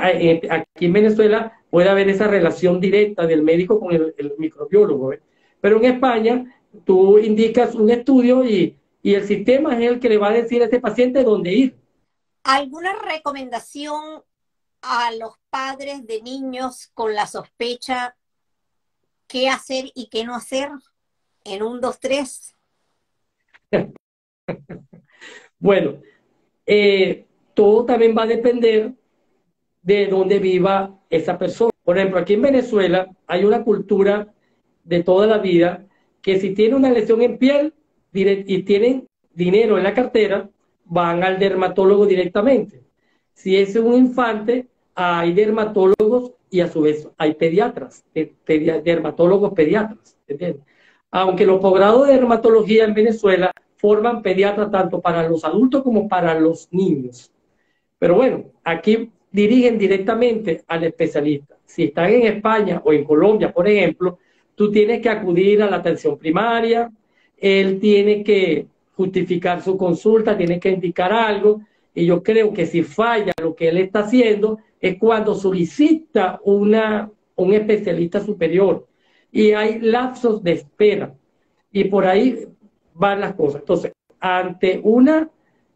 aquí en Venezuela puede haber esa relación directa del médico con el, microbiólogo. Pero en España, tú indicas un estudio y, el sistema es el que le va a decir a ese paciente dónde ir. ¿Alguna recomendación a los padres de niños con la sospecha qué hacer y qué no hacer en un, dos, tres? bueno, eh, todo también va a depender de dónde viva esa persona. Por ejemplo, aquí en Venezuela hay una cultura de toda la vida que si tiene una lesión en piel y tienen dinero en la cartera, van al dermatólogo directamente. Si es un infante, hay dermatólogos y a su vez hay pediatras, dermatólogos pediatras. Aunque los posgrados de dermatología en Venezuela forman pediatras tanto para los adultos como para los niños. Pero bueno, aquí dirigen directamente al especialista. Si están en España o en Colombia, por ejemplo, tú tienes que acudir a la atención primaria, él tiene que justificar su consulta, tiene que indicar algo, y yo creo que si falla lo que él está haciendo es cuando solicita una, un especialista superior y hay lapsos de espera y por ahí van las cosas. Entonces, ante una,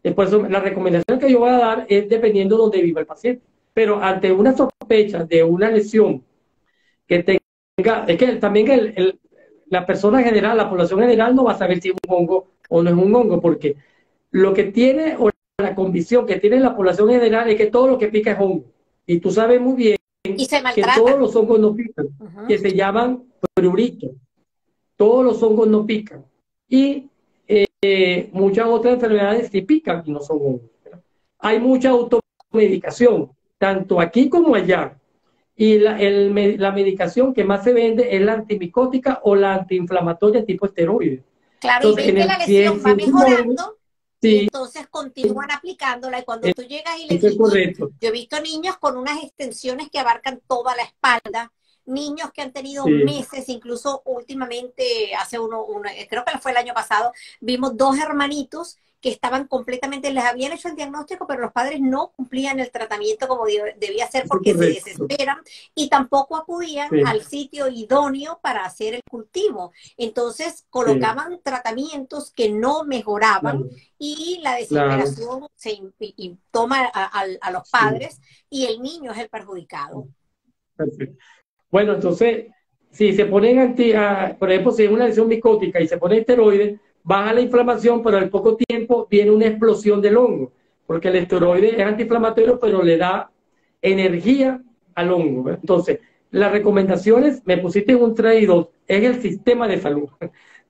después la recomendación que yo voy a dar es dependiendo de dónde viva el paciente, pero ante una sospecha de una lesión que tenga, es que también el, la persona general, la población general no va a saber si un hongo o no es un hongo, porque lo que tiene o la convicción que tiene la población general es que todo lo que pica es hongo. Y tú sabes muy bien que todos los hongos no pican, que se llaman pruritos. Todos los hongos no pican. Y eh, muchas otras enfermedades sí pican y no son hongos. Hay mucha automedicación, tanto aquí como allá. Y la, la medicación que más se vende es la antimicótica o la antiinflamatoria tipo esteroide. Claro, y ves la lesión va mejorando, y entonces continúan aplicándola y cuando tú llegas y le dices, yo he visto niños con unas extensiones que abarcan toda la espalda, niños que han tenido meses, incluso últimamente, hace uno, uno, creo que fue el año pasado, vimos dos hermanitos que estaban completamente, les habían hecho el diagnóstico, pero los padres no cumplían el tratamiento como debía ser porque se desesperan y tampoco acudían al sitio idóneo para hacer el cultivo. Entonces colocaban tratamientos que no mejoraban y la desesperación se toma a, los padres y el niño es el perjudicado. Bueno, entonces, si se ponen anti, por ejemplo, si es una lesión micótica y se pone esteroide, baja la inflamación, pero al poco tiempo viene una explosión del hongo, porque el esteroide es antiinflamatorio, pero le da energía al hongo. Entonces, las recomendaciones, me pusiste un traidor, es el sistema de salud.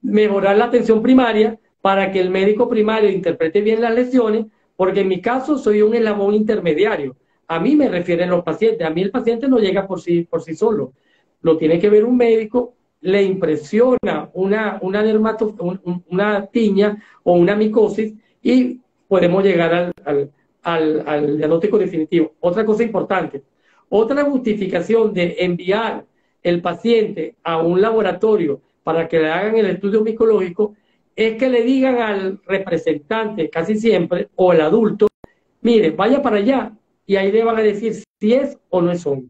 Mejorar la atención primaria para que el médico primario interprete bien las lesiones, porque en mi caso soy un eslabón intermediario. A mí me refieren los pacientes, a mí el paciente no llega por sí, por sí solo. Lo tiene que ver un médico le impresiona una, una, dermato, una tiña o una micosis y podemos llegar al, al, diagnóstico definitivo. Otra cosa importante, otra justificación de enviar el paciente a un laboratorio para que le hagan el estudio micológico es que le digan al representante, casi siempre, o al adulto, mire, vaya para allá y ahí le van a decir si es o no es hongo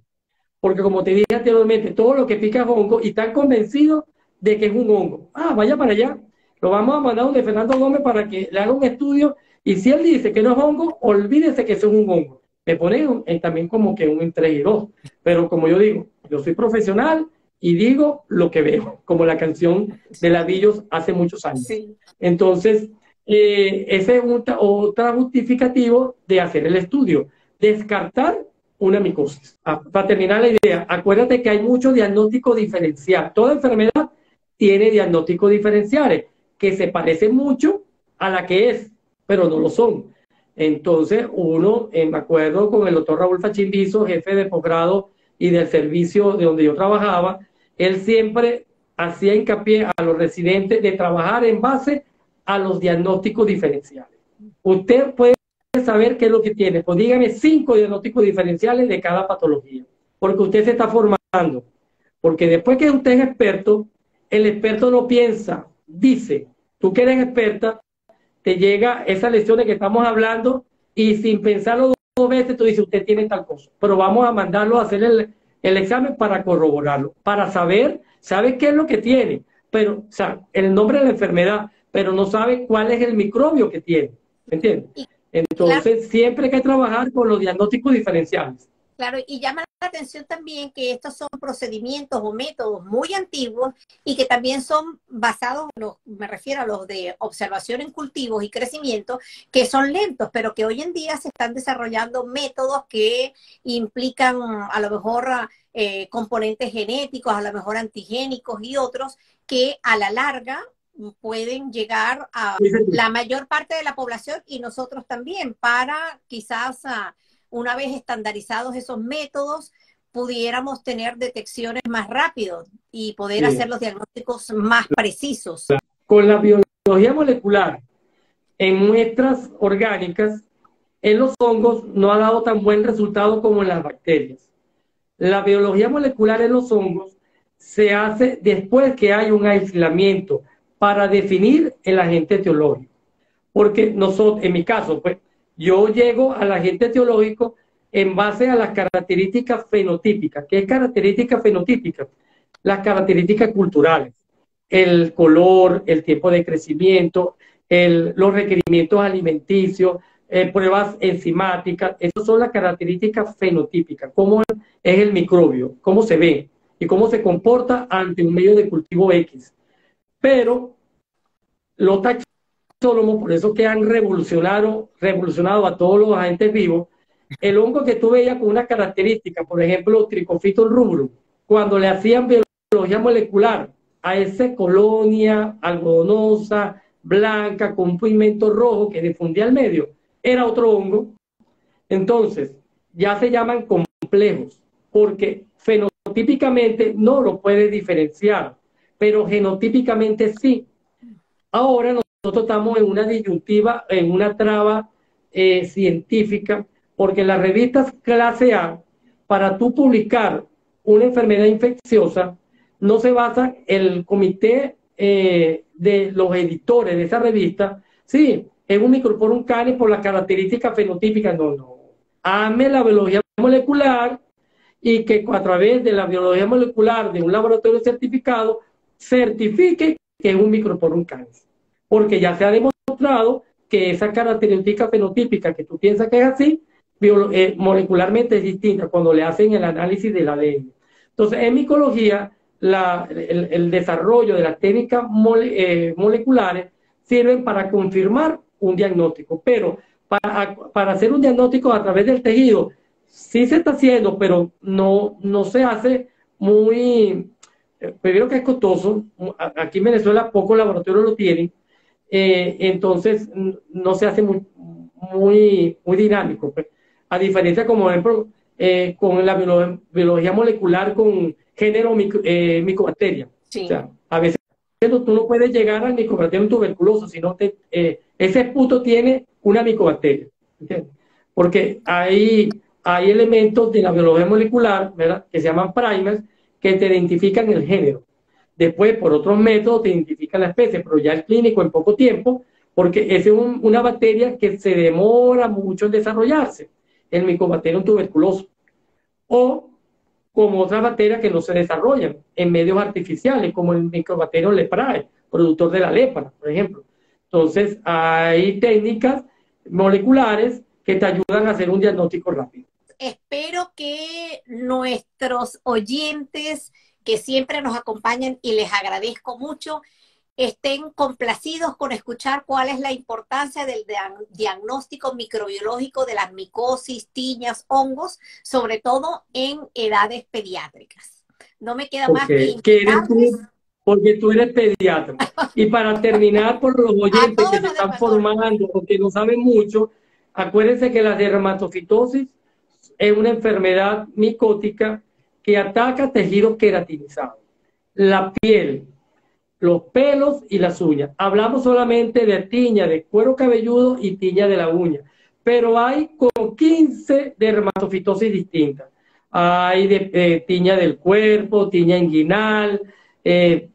porque como te dije anteriormente, todo lo que pica es hongo y están convencidos de que es un hongo. Ah, vaya para allá. Lo vamos a mandar donde Fernando Gómez para que le haga un estudio y si él dice que no es hongo, olvídese que eso es un hongo. Me pone también como que un entre y dos. Pero como yo digo, yo soy profesional y digo lo que veo, como la canción de Ladillos hace muchos años. Entonces, eh, ese es otro justificativo de hacer el estudio. Descartar una micosis. Ah, para terminar la idea, acuérdate que hay mucho diagnóstico diferencial. Toda enfermedad tiene diagnósticos diferenciales que se parecen mucho a la que es, pero no lo son. Entonces, uno, eh, me acuerdo con el doctor Raúl Fachimbizo, jefe de posgrado y del servicio de donde yo trabajaba, él siempre hacía hincapié a los residentes de trabajar en base a los diagnósticos diferenciales. Usted puede saber qué es lo que tiene, pues dígame cinco diagnósticos diferenciales de cada patología, porque usted se está formando. Porque después que usted es experto, el experto no piensa, dice, tú que eres experta, te llega esa lesión de que estamos hablando y sin pensarlo dos veces tú dices, usted tiene tal cosa, pero vamos a mandarlo a hacer el, examen para corroborarlo, para saber, sabe qué es lo que tiene, pero, o sea, el nombre de la enfermedad, pero no sabe cuál es el microbio que tiene, ¿me entiendes? Entonces, siempre hay que trabajar con los diagnósticos diferenciales. Claro, y llama la atención también que estos son procedimientos o métodos muy antiguos y que también son basados, me refiero a los de observación en cultivos y crecimiento, que son lentos, pero que hoy en día se están desarrollando métodos que implican a lo mejor eh, componentes genéticos, a lo mejor antigénicos y otros que a la larga pueden llegar a la mayor parte de la población y nosotros también para quizás ah, una vez estandarizados esos métodos pudiéramos tener detecciones más rápido y poder hacer los diagnósticos más precisos. Con la biología molecular en muestras orgánicas, en los hongos no ha dado tan buen resultado como en las bacterias. La biología molecular en los hongos se hace después que hay un aislamiento para definir el agente teológico. Porque nosotros, en mi caso, pues yo llego al agente teológico en base a las características fenotípicas. ¿Qué características fenotípicas? Las características culturales, el color, el tiempo de crecimiento, los requerimientos alimenticios, eh, pruebas enzimáticas, esas son las características fenotípicas, cómo es el microbio, cómo se ve y cómo se comporta ante un medio de cultivo X. Pero los taxónomos, por eso que han revolucionado, revolucionado a todos los agentes vivos, el hongo que tú veías con una característica, por ejemplo, Trichofiton rubrum, cuando le hacían biología molecular a esa colonia algodonosa, blanca, con un pigmento rojo que difundía al medio, era otro hongo. Entonces, ya se llaman complejos, porque fenotípicamente no lo puede diferenciar, pero genotípicamente sí. Ahora nosotros estamos en una disyuntiva, en una traba eh, científica, porque las revistas clase A, para tú publicar una enfermedad infecciosa, no se basa el comité eh, de los editores de esa revista, sí, es un microporum canis por las características fenotípicas, no, no. Ame la biología molecular y que a través de la biología molecular de un laboratorio certificado certifique que es un microporum canis. Porque ya se ha demostrado que esa característica fenotípica que tú piensas que es así, eh, molecularmente es distinta cuando le hacen el análisis del ADN. Entonces, en micología, el, desarrollo de las técnicas eh, moleculares sirven para confirmar un diagnóstico, pero para, para, hacer un diagnóstico a través del tejido, sí se está haciendo, pero no, no se hace muy, primero que es costoso, aquí en Venezuela pocos laboratorios lo tienen, eh, entonces no se hace muy, muy, muy dinámico. Pues. A diferencia, como por ejemplo, eh, con la biología, molecular con género eh, micobacteria. O sea, a veces tú no puedes llegar al micobacterium tuberculoso, sino eh, ese puto tiene una micobacteria. Porque hay, hay elementos de la biología molecular ¿verdad? que se llaman primers que te identifican el género. Después, por otros métodos, te identifican la especie, pero ya el clínico en poco tiempo, porque es una bacteria que se demora mucho en desarrollarse, el micobacterium tuberculoso. O como otras bacterias que no se desarrollan en medios artificiales, como el microbacterium leprae, productor de la lepra, por ejemplo. Entonces, hay técnicas moleculares que te ayudan a hacer un diagnóstico rápido. Espero que nuestros oyentes que siempre nos acompañan y les agradezco mucho, estén complacidos con escuchar cuál es la importancia del diagnóstico microbiológico de las micosis, tiñas, hongos, sobre todo en edades pediátricas. No me queda más que, porque tú eres pediatra. y para terminar, por los oyentes que se están formando o que no saben mucho, acuérdense que la dermatofitosis es una enfermedad micótica que ataca tejidos queratinizados. La piel, los pelos y las uñas. Hablamos solamente de tiña de cuero cabelludo y tiña de la uña, pero hay como 15 dermatofitosis distintas. Hay de, tiña del cuerpo, tiña inguinal, eh,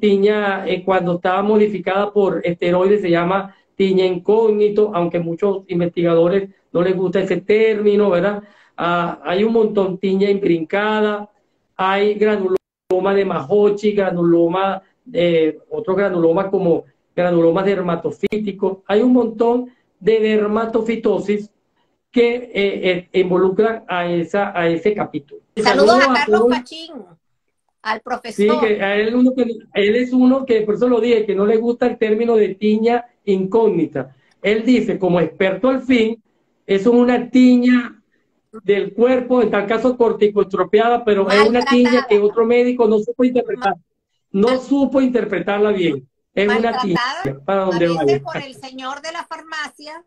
tiña eh, cuando está modificada por esteroides se llama tiña incógnito, aunque muchos investigadores no les gusta ese término, ¿verdad? Ah, hay un montón, tiña imbrincada, hay granuloma de Mahochi, granuloma eh, otros granulomas como granulomas dermatofíticos. Hay un montón de dermatofitosis que eh, eh, involucran a, esa, a ese capítulo. Saludos, a Carlos Pachín, al profesor. Sí, que, él, uno que él es uno que, por eso lo dije, que no le gusta el término de tiña incógnita. Él dice, como experto al fin, es una tiña del cuerpo, en tal caso corticoestropeada, pero es una tiña que otro médico no supo interpretar no supo interpretarla bien. Es una tía para donde a por el señor de la farmacia,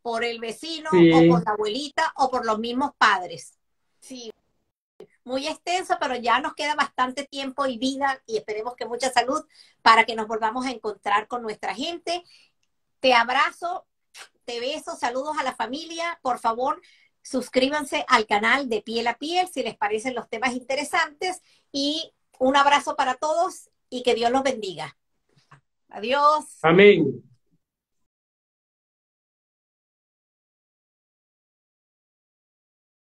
por el vecino, o por la abuelita, o por los mismos padres. Sí, muy extenso, pero ya nos queda bastante tiempo y vida y esperemos que mucha salud para que nos volvamos a encontrar con nuestra gente. Te abrazo, te beso, saludos a la familia. Por favor, suscríbanse al canal de Piel a Piel si les parecen los temas interesantes y Un abrazo para todos y que Dios los bendiga. Adiós. Amén.